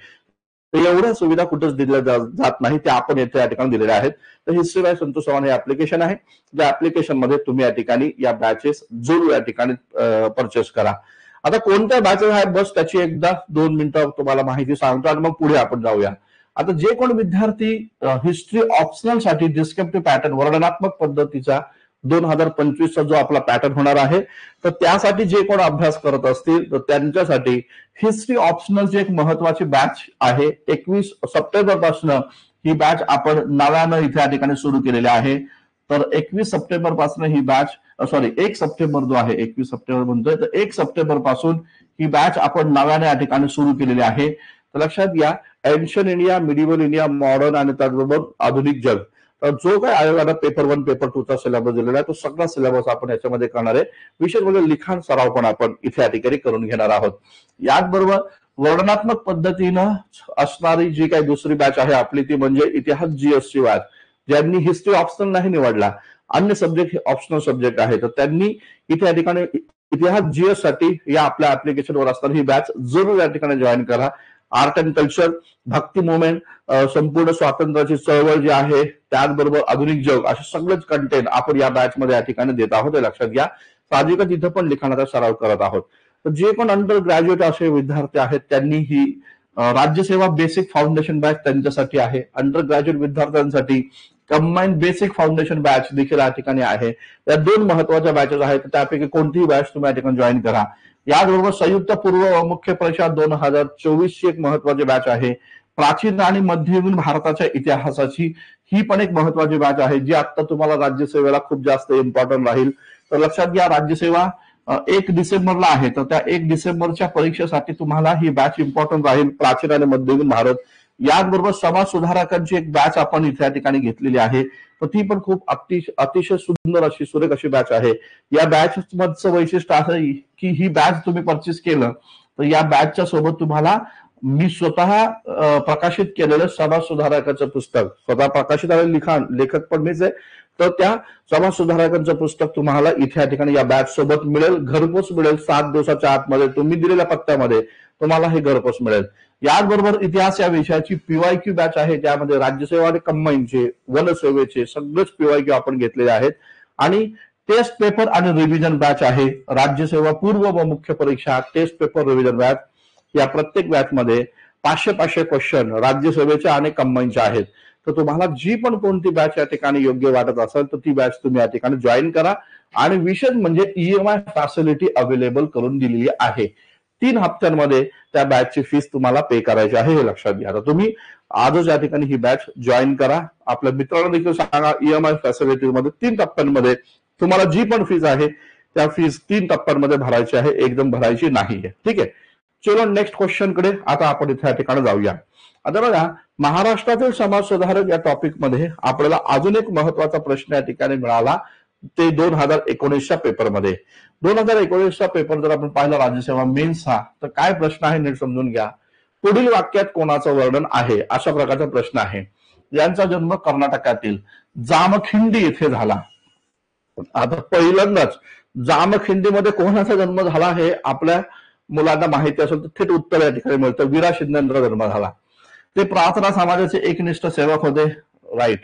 तर एवढ्या सुविधा कुठेच दिल्या जात नाही त्या आपण येथे या ठिकाणी दिलेल्या आहेत. तर हिस्ट्री बाय संतोष चव्हाण हे ऍप्लिकेशन आहे. त्या ऍप्लिकेशनमध्ये तुम्ही या ठिकाणी या बॅचेस जरूर या ठिकाणी परचेस करा. आता कोणत्या बॅचेस आहेत? बस त्याची एकदा दोन मिनिटं तुम्हाला माहिती सांगतो आणि मग पुढे आपण जाऊया. आता जे कोण विद्यार्थी हिस्ट्री ऑप्शनलसाठी डिस्क्रिप्टिव्ह पॅटर्न वर्णनात्मक पद्धतीचा दोन हजार पंचवीसचा जो आपला पॅटर्न होणार आहे तर त्यासाठी जे कोण अभ्यास करत असतील तर त्यांच्यासाठी हिस्ट्री ऑप्शनलची एक महत्वाची बॅच आहे. एकवीस सप्टेंबरपासून ही बॅच आपण नव्यानं इथे या ठिकाणी सुरू केलेली आहे. तर एकवीस सप्टेंबरपासून ही बॅच सॉरी एक सप्टेंबर जो आहे एकवीस सप्टेंबर म्हणतोय तर एक सप्टेंबरपासून ही बॅच आपण नव्याने या ठिकाणी सुरू केलेली आहे. तर लक्षात घ्या ancient India medieval India modern आणि त्याचबरोबर आधुनिक जग. जो काही आयोगानं पेपर वन पेपर टू चा सिलेबस दिलेला आहे तो सगळा सिलेबस आपण याच्यामध्ये करणार आहे. विशेष म्हणजे लिखाण सराव पण आपण इथे या ठिकाणी करून घेणार आहोत. याचबरोबर वर्णनात्मक पद्धतीनं असणारी जी काही दुसरी बॅच आहे आपली ती म्हणजे इतिहास जीएसची बॅच ज्यांनी हिस्ट्री ऑप्शनल नाही निवडला अन्य सब्जेक्ट हे ऑप्शनल सब्जेक्ट आहे. तर त्यांनी इथे या ठिकाणी इतिहास जीएससाठी या आपल्या ऍप्लिकेशनवर असणारी ही बॅच जरूर या ठिकाणी जॉईन करा. Art and culture bhakti movement संपूर्ण स्वातंत्र्याची चळवळ जी आहे त्याचबरोबर आधुनिक जग असे सगळेच कंटेंट आपण या बॅच मध्ये या ठिकाणी देत आहोत. हे लक्षात घ्या. साहजिकच इथं पण लिखाणाचा सराव करत आहोत. तर जे पण अंडर ग्रॅज्युएट असे विद्यार्थी आहेत त्यांनी ही राज्यसेवा बेसिक फाउंडेशन बॅच त्यांच्यासाठी आहे. अंडर ग्रॅज्युएट विद्यार्थ्यांसाठी कंबाईन बेसिक फाउंडेशन बॅच देखील या ठिकाणी आहे. त्या दोन महत्त्वाच्या बॅचेस आहेत. त्यापैकी कोणतीही बॅच तुम्ही या ठिकाणी जॉईन करा. याचबरोबर संयुक्त पूर्व मुख्य परीक्षा दोन हजार चोवीस ची एक महत्वाची बॅच आहे. प्राचीन आणि मध्ययुगीन भारताच्या इतिहासाची ही पण एक महत्वाची बॅच आहे जी आता तुम्हाला राज्यसेवेला खूप जास्त इम्पॉर्टंट राहील. तर लक्षात घ्या राज्यसेवा एक डिसेंबरला आहे. तर त्या एक डिसेंबरच्या परीक्षेसाठी तुम्हाला ही बॅच इम्पॉर्टंट राहील प्राचीन आणि मध्ययुगीन भारत. याचबरोबर समाज सुधारकांची एक बॅच आपण इथे या ठिकाणी घेतलेली आहे. तर ती पण खूप अतिशय अतिशय सुंदर अशी सुरेख अशी बॅच आहे. या बॅच मधचं वैशिष्ट्य असं की ही बॅच तुम्ही परचेस केलं तर या बॅचच्या सोबत तुम्हाला मी स्वतः प्रकाशित केलेलं समाज सुधारकाचं पुस्तक. स्वतः प्रकाशित आलेलं लिखाण लेखक पण मीच आहे. तर त्या समाज सुधारकांचं पुस्तक तुम्हाला इथे या ठिकाणी या बॅच सोबत मिळेल. घरपोच मिळेल. सात दिवसाच्या आतमध्ये तुम्ही दिलेल्या पत्त्यामध्ये तुम्हाला हे घरपोच मिळेल. याचबरोबर इतिहास या विषयाची पीवाय क्यू बॅच आहे. त्यामध्ये राज्यसेवा आणि कंबाईनचे वनसेवेचे सगळेच पीवाय क्यू आपण घेतलेले आहेत. आणि टेस्ट पेपर आणि रिव्हिजन बॅच आहे. राज्यसेवा पूर्व व मुख्य परीक्षा टेस्ट पेपर रिव्हिजन बॅच या प्रत्येक बॅच मध्ये पाचशे पाचशे क्वेश्चन राज्यसेवेच्या आणि कंबाईनच्या आहेत. तर तुम्हाला जी पण कोणती बॅच या ठिकाणी योग्य वाटत असेल तर ती बॅच तुम्ही या ठिकाणी जॉईन करा. आणि विशेष म्हणजे ईएमआय फॅसिलिटी अवेलेबल करून दिलेली आहे. तीन हप्त्यांमध्ये त्या बॅचची फीस तुम्हाला पे करायची आहे हे लक्षात घ्या. तर तुम्ही आजच या ठिकाणी ही बॅच जॉईन करा. आपल्या मित्रांना देखील सांगा ईएमआय फॅसिलिटी मध्ये तीन टप्प्यांमध्ये तुम्हाला जी पण फीज आहे त्या फीज तीन टप्प्यांमध्ये भरायची आहे एकदम भरायची नाहीये. ठीक आहे? चलो नेक्स्ट क्वेश्चनकडे. आता आपण इथे या ठिकाणी जाऊया. आता बघा महाराष्ट्रातील समाज सुधारक या टॉपिकमध्ये आपल्याला अजून एक महत्त्वाचा प्रश्न या ठिकाणी मिळाला. ते दोन हजार एकोणीसच्या पेपरमध्ये दोन हजार एकोणीसचा पेपर जर आपण पाहिला राज्यसेवा मेन्स हा तर काय प्रश्न आहे नीट समजून घ्या. पुढील वाक्यात कोणाचं वर्णन आहे? अशा प्रकारचा प्रश्न आहे. यांचा जन्म कर्नाटकातील जामखिंडी येथे झाला. आता पहिल्यांदाच जामखिंडीमध्ये कोणाचा जन्म झाला हे आपल्या मुलांना माहिती असेल तर थेट उत्तर या ठिकाणी मिळतं. विरा शिंदेंद्र जन्म झाला. ते प्रार्थना समाजाचे एकनिष्ठ सेवक होते. राईट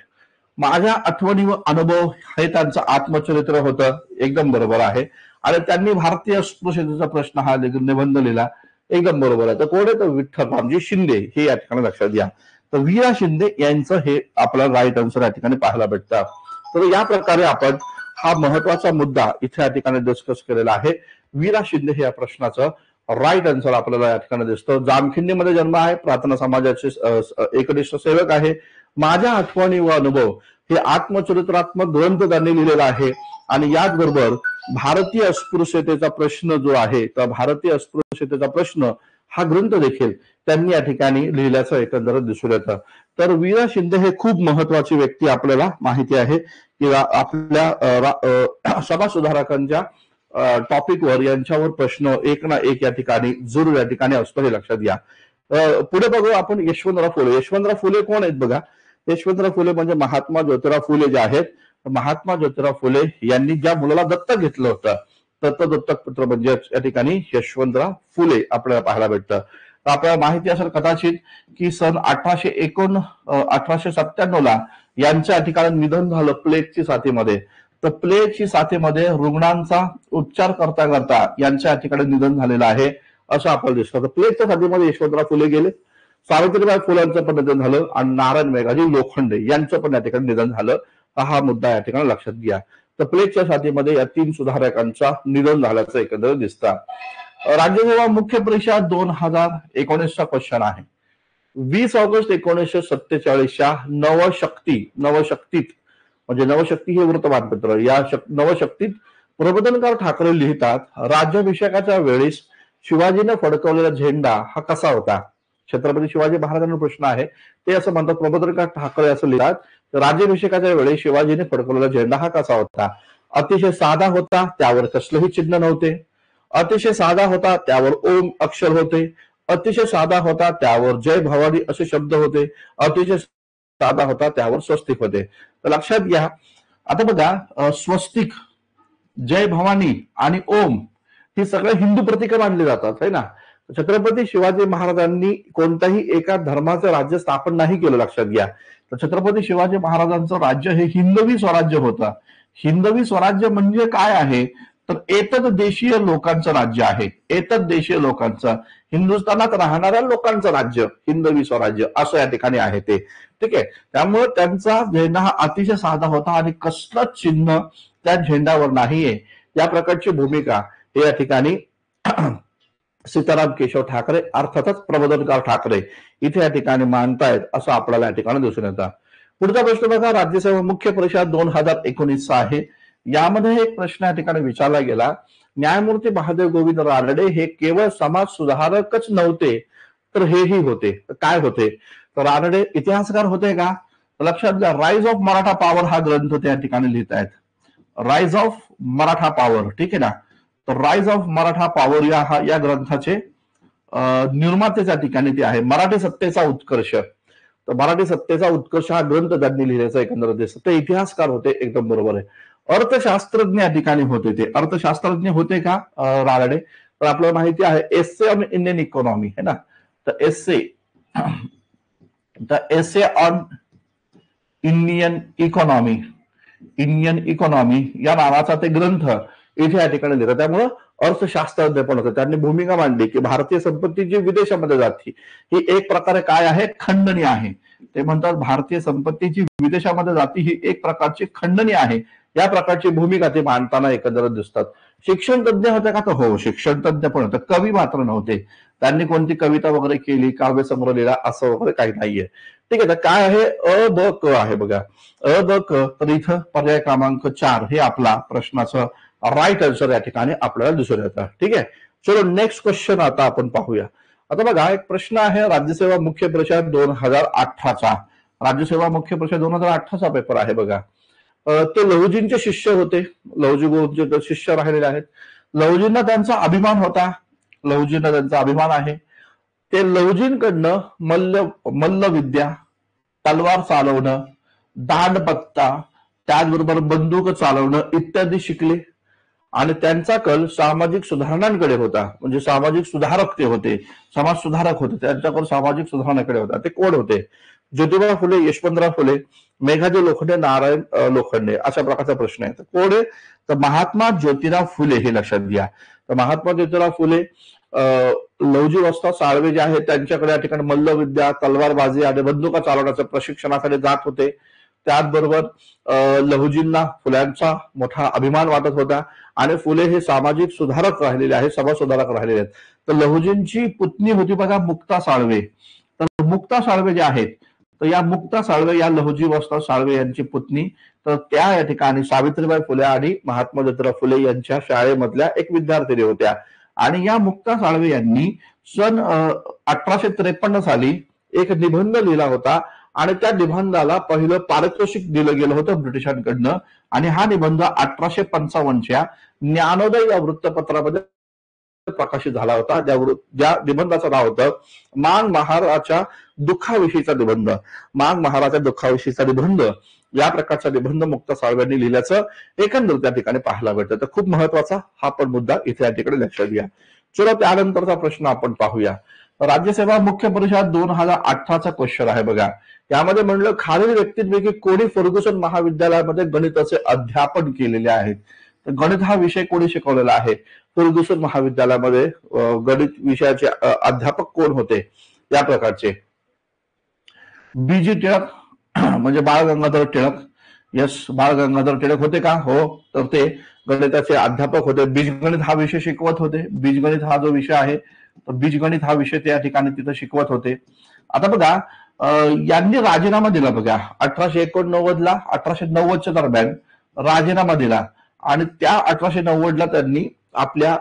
माझ्या आठवणी व अनुभव हे त्यांचं आत्मचरित्र होतं. एकदम बरोबर आहे. आणि त्यांनी भारतीय अस्पृश्यतेचा प्रश्न हा निबंध लिहिला. एकदम बरोबर आहे. तर कोण आहे? तर विठ्ठल रामजी शिंदे. हे या ठिकाणी लक्षात घ्या. तर वीरा शिंदे यांचं हे आपल्याला राईट आन्सर या ठिकाणी पाहायला भेटतं. तर या प्रकारे आपण हा महत्त्वाचा मुद्दा इथे या ठिकाणी डिस्कस केलेला आहे. वीरा शिंदे हे या प्रश्नाचं राईट आन्सर आपल्याला या ठिकाणी दिसतो. जामखिंडीमध्ये जन्म आहे प्रार्थना समाजाचे एकनिष्ठ सेवक आहे. माझ्या आठवणी व अनुभव हे आत्मचरित्रात्मक ग्रंथ त्यांनी लिहिलेला आहे. आणि याचबरोबर भारतीय अस्पृश्यतेचा प्रश्न जो आहे तर भारतीय अस्पृश्यतेचा प्रश्न हा ग्रंथ देखील त्यांनी या ठिकाणी लिहिल्याचं एकंदर दिसून येतं. तर वीरा शिंदे हे खूप महत्वाची व्यक्ती आपल्याला माहिती आहे. किंवा आपल्या सभा सुधारकांच्या टॉपिकवर यांच्यावर प्रश्न एक ना एक या ठिकाणी जरूर या ठिकाणी असतो हे लक्षात घ्या. पुढे बघू आपण यशवंतराव फुले. यशवंतराव फुले कोण आहेत बघा? यशवंतराव फुले म्हणजे महात्मा ज्योतिराव फुले जे आहेत. महात्मा ज्योतिराव फुले यांनी ज्या मुलाला दत्तक घेतलं होतं दत्तक पुत्र म्हणजेच या ठिकाणी यशवंतराव फुले आपल्याला पाहायला भेटतं. आपल्याला माहिती असेल कदाचित की सन अठराशे एकोण अठराशे सत्त्याण्णव ला यांच्या ठिकाणी निधन झालं प्लेगची साथीमध्ये. तर प्लेगची साथीमध्ये रुग्णांचा उपचार करता करता यांच्या ठिकाणी निधन झालेलं आहे असं आपल्याला दिसतं. तर प्लेगच्या साथीमध्ये यशवंतराव फुले गेले. सावित्रीबाई फुलांचं पण निधन झालं आणि नारायण मेघाजी लोखंडे यांचं पण या ठिकाणी निधन झालं. हा मुद्दा या ठिकाणी लक्षात घ्या. तर प्लेगच्या साथीमध्ये या तीन सुधारकांचा निधन झाल्याचं एकंदर दिसतं. राज्यसभा मुख्य परीक्षा दोन हजार एकोणीसचा क्वेश्चन आहे. वीस ऑगस्ट एकोणीसशे सत्तेचाळीसच्या नवशक्ती नवशक्तीत म्हणजे नवशक्ती हे वृत्तमानपत्र या नवशक्तीत प्रबोधनकार ठाकरे लिहितात राज्याभिषेकाच्या वेळेस शिवाजीने फडकवलेला झेंडा हा कसा होता? छत्रपती शिवाजी महाराजांना प्रश्न आहे. ते असं म्हणतात प्रबोधनकार ठाकरे असं लिहितात राज्याभिषेकाच्या वेळी शिवाजीने फडकवलेला झेंडा हा कसा होता? अतिशय साधा होता त्यावर कसलंही चिन्ह नव्हते. अतिशय साधा होता त्यावर ओम अक्षर होते. अतिशय साधा होता त्यावर जय भवानी असे शब्द होते. अतिशय साधा होता त्यावर स्वस्तिक होते. तर लक्षात घ्या. आता बघा स्वस्तिक जय भवानी आणि ओम ही सगळे हिंदू प्रतीक मानली जातात है ना? छत्रपती शिवाजी महाराजांनी कोणत्याही एका धर्माचं राज्य स्थापन नाही केलं लक्षात घ्या. छत्रपती शिवाजी महाराजांचं राज्य हे हिंदवी स्वराज्य होतं. हिंदवी स्वराज्य म्हणजे काय आहे? तर एतद देशीय लोकांचं राज्य आहे. एतद देशीय लोकांचं. हिंदुस्थानात राहणाऱ्या लोकांचं राज्य हिंदवी स्वराज्य असं या ठिकाणी आहे ते. ठीक आहे? त्यामुळे त्यांचा झेंडा हा अतिशय साधा होता आणि कसलंच चिन्ह त्या झेंड्यावर नाहीये. या प्रकारची भूमिका हे या ठिकाणी सीताराम केशव ठाकरे अर्थातच प्रबोधनकार ठाकरे इथे या ठिकाणी मानतायत असं आपल्याला या ठिकाणी दिसून येतं. पुढचा प्रश्न बघा राज्यसेवा मुख्य परीक्षा दोन हजार एकोणीसचा आहे. यामध्ये एक प्रश्न या ठिकाणी विचारला गेला. न्यायमूर्ती महादेव गोविंद रानडे हे केवळ समाज सुधारकच नव्हते तर हेही होते. काय होते? तर रानडे इतिहासकार होते का? लक्षात घ्या राईज ऑफ मराठा पॉवर हा ग्रंथ त्या ठिकाणी लिहित आहेत राईज ऑफ मराठा पॉवर ठीक आहे ना? तर राईज ऑफ मराठा पॉवर या हा या ग्रंथाचे निर्मात्याच्या ठिकाणी ते आहे. मराठी सत्तेचा उत्कर्ष. तर मराठी सत्तेचा उत्कर्ष हा ग्रंथ त्यांनी लिहिल्याचा एकंदर दिसत ते इतिहासकार होते एकदम बरोबर आहे. अर्थशास्त्रज्ञ या ठिकाणी होते ते. अर्थशास्त्रज्ञ होते का अं, तर आपल्याला माहिती आहे एसए ऑन इंडियन इकॉनॉमी है ना? तर SA the SA on Indian economy Indian economy या नावाचा ते ग्रंथ. इथे या ठिकाणी लिहितात. त्यामुळं अर्थशास्त्रज्ञ पण होते. त्यांनी भूमिका मांडली की भारतीय संपत्ती जी विदेशामध्ये जाते ही एक प्रकारे काय आहे? खंडणी आहे. ते म्हणतात भारतीय संपत्ती जी विदेशामध्ये जाते ही एक प्रकारची खंडणी आहे. या प्रकारची भूमिका ते मांडताना एकंदरच दिसतात. शिक्षण तज्ञ होते का? तर हो शिक्षण तज्ञ पण होते. कवी मात्र नव्हते. त्यांनी कोणती कविता वगैरे केली काव्य संग्रह लिहिला असं वगैरे काही नाहीये. ठीक आहे तर काय आहे? अ ब क आहे बघा. अ ब क तर इथं पर्याय क्रमांक चार हे आपला प्रश्नाचं राईट आन्सर या ठिकाणी आपल्याला दिसून येतं. ठीक आहे? चलो नेक्स्ट क्वेश्चन आता आपण पाहूया. आता बघा एक प्रश्न आहे राज्यसेवा मुख्य परीक्षा दोन हजार अठराचा. राज्यसेवा मुख्य परीक्षा दोन हजार अठराचा पेपर आहे बघा. ते लहुजींचे शिष्य होते. लहुजी गुरुंचे शिष्य राहिलेले आहेत. लहुजींना त्यांचा अभिमान होता. लहुजींना त्यांचा अभिमान आहे. ते लहुजींकडनं मल्ल मल्लविद्या तलवार चालवणं दांडपत्ता त्याचबरोबर बंदूक चालवणं इत्यादी शिकले. आणि त्यांचा कल सामाजिक सुधारणांकडे होता. म्हणजे सामाजिक सुधारक ते होते. समाज सुधारक होते. त्यांच्याकडे सामाजिक सुधारणाकडे होता. ते कोण होते? ज्योतिबा फुले यशवंतराव फुले मेघाजी लोखंडे नारायण लोखंडे अशा प्रकारचा प्रश्न आहे. तर कोण आहे? तर महात्मा ज्योतिराव फुले हे लक्षात घ्या. तर महात्मा ज्योतिराव फुले अं, लवजी वस्ता साळवे जे आहेत त्यांच्याकडे या ठिकाणी मल्लविद्या तलवारबाजी आणि बंदुका चालवण्याच्या प्रशिक्षणाकडे जात होते. त्याचबरोबर लहुजींना फुल्यांचा मोठा अभिमान वाटत होता. आणि फुले हे सामाजिक सुधारक राहिलेले आहेत सभा सुधारक राहिलेले आहेत. तर लहुजींची पुतणी होती बघा मुक्ता साळवे. तर मुक्ता साळवे जे आहेत तर या मुक्ता साळवे या लहुजी वस्ता साळवे यांची पुतणी तर त्या या ठिकाणी सावित्रीबाई फुले आणि महात्मा ज्योतिराव फुले यांच्या शाळेमधल्या एक विद्यार्थिनी होत्या. आणि या मुक्ता साळवे यांनी सन अठराशे त्रेपन्न साली एक निबंध लिहिला होता आणि त्या निबंधाला पहिलं पारितोषिक दिलं गेलं होतं ब्रिटिशांकडनं. आणि हा निबंध अठराशे पंचावन्नच्या ज्ञानोदय या वृत्तपत्रामध्ये प्रकाशित झाला होता. ज्या ज्या निबंधाचं नाव होतं मांग महाराच्या दुःखाविषयीचा निबंध. मांग महाराच्या दुःखाविषयीचा निबंध. या प्रकारचा निबंध मुक्त साळव्यांनी लिहिल्याचं एकंदर त्या ठिकाणी पाहायला भेटतं तर खूप महत्त्वाचा हा पण मुद्दा इथे या ठिकाणी लक्षात घ्या. चला त्यानंतरचा प्रश्न आपण पाहूया. राज्यसेवा मुख्य परिषद दोन हजार अठराचा क्वेश्चन आहे बघा. यामध्ये म्हणलं खालील व्यक्तींपैकी कोणी फर्ग्युसन महाविद्यालयामध्ये गणिताचे अध्यापन केलेले आहेत तर गणित हा विषय कोणी शिकवलेला आहे? फर्ग्युसन महाविद्यालयामध्ये गणित विषयाचे अध्यापक कोण होते? या प्रकारचे. बीजी टिळक म्हणजे बाळ गंगाधर टिळक. यस बाळ गंगाधर टिळक होते का? हो तर ते गणिताचे अध्यापक होते. बीजगणित हा विषय शिकवत होते. बीजगणित हा जो विषय आहे तर बीजगणित हा विषय त्या ठिकाणी तिथं शिकवत होते. आता बघा यांनी राजीनामा दिला बघा. अठराशे एकोणनव्वद ला अठराशे नव्वदच्या दरम्यान राजीनामा दिला. आणि त्या अठराशे नव्वदला त्यांनी आपल्या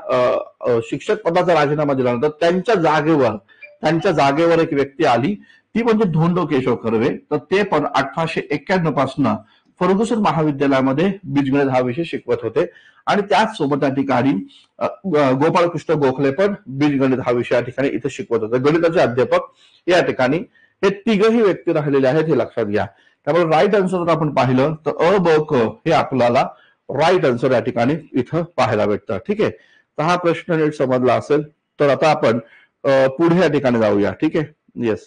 शिक्षक पदाचा राजीनामा दिल्यानंतर त्यांच्या जागेवर त्यांच्या जागेवर एक व्यक्ती आली. ती म्हणजे धोंडो केशव कर्वे तर ते पण अठराशे एक्क्याण्णवपासून फर्गुसन महाविद्यालयामध्ये बीजगणित हा विषय शिकवत होते. आणि त्याच सोबत त्या ठिकाणी गोपाळकृष्ण गोखले पण बीजगणित हा विषय या ठिकाणी इथे शिकवत होते. गणिताचे अध्यापक या ठिकाणी हे तिघही व्यक्ती राहिलेले आहेत हे लक्षात घ्या. त्यामुळे राईट आन्सर जर आपण पाहिलं तर अ ब क हे आपल्याला राईट आन्सर या ठिकाणी इथं पाहायला भेटतं. ठीक आहे? तर हा प्रश्न नीट समजला असेल तर आता आपण पुढे या ठिकाणी जाऊया. ठीक आहे? येस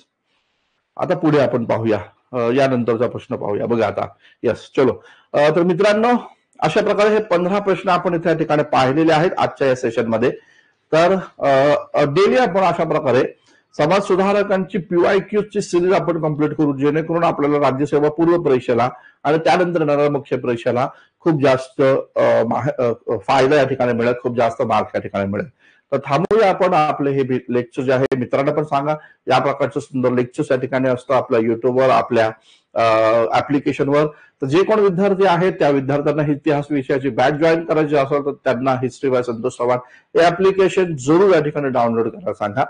आता पुढे आपण पाहूया. यानंतरचा प्रश्न पाहूया. बघा आता. येस चलो. तर मित्रांनो अशा प्रकारे हे पंधरा प्रश्न आपण इथे या ठिकाणी पाहिलेले आहेत आजच्या या सेशनमध्ये. तर डेली आपण अशा प्रकारे समाज सुधारकांची पीवाय क्यू ची सिरीज आपण कंप्लीट करू जेणेकरून आपल्याला राज्यसेवा पूर्व परीक्षेला आणि त्यानंतर येणाऱ्या मुख्य परीक्षेला खूप जास्त फायदा या ठिकाणी मिळेल खूप जास्त मार्क या ठिकाणी मिळेल. तर थांबूया आपण आपले हे लेक्चर जे आहे मित्रांना पण सांगा. या प्रकारचं सुंदर लेक्चर्स या ठिकाणी असतं आपल्या युट्यूबवर आपल्या ऍप्लिकेशनवर तर जे कोण विद्यार्थी आहेत त्या विद्यार्थ्यांना इतिहास विषयाची बॅच जॉईन करायची असेल तर त्यांना हिस्ट्री बाय संतोष चव्हाण हे ऍप्लिकेशन जरूर या ठिकाणी डाउनलोड करायला सांगा.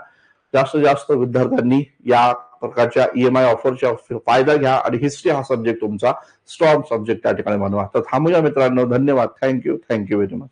जास्तीत जास्त विद्यार्थ्यांनी या प्रकारच्या ईएमआय ऑफरचा फायदा घ्या आणि हिस्ट्री हा सब्जेक्ट तुमचा स्ट्रॉंग सब्जेक्ट त्या ठिकाणी बनवा तर थांबूया मित्रांनो. धन्यवाद. Thank you thank you very much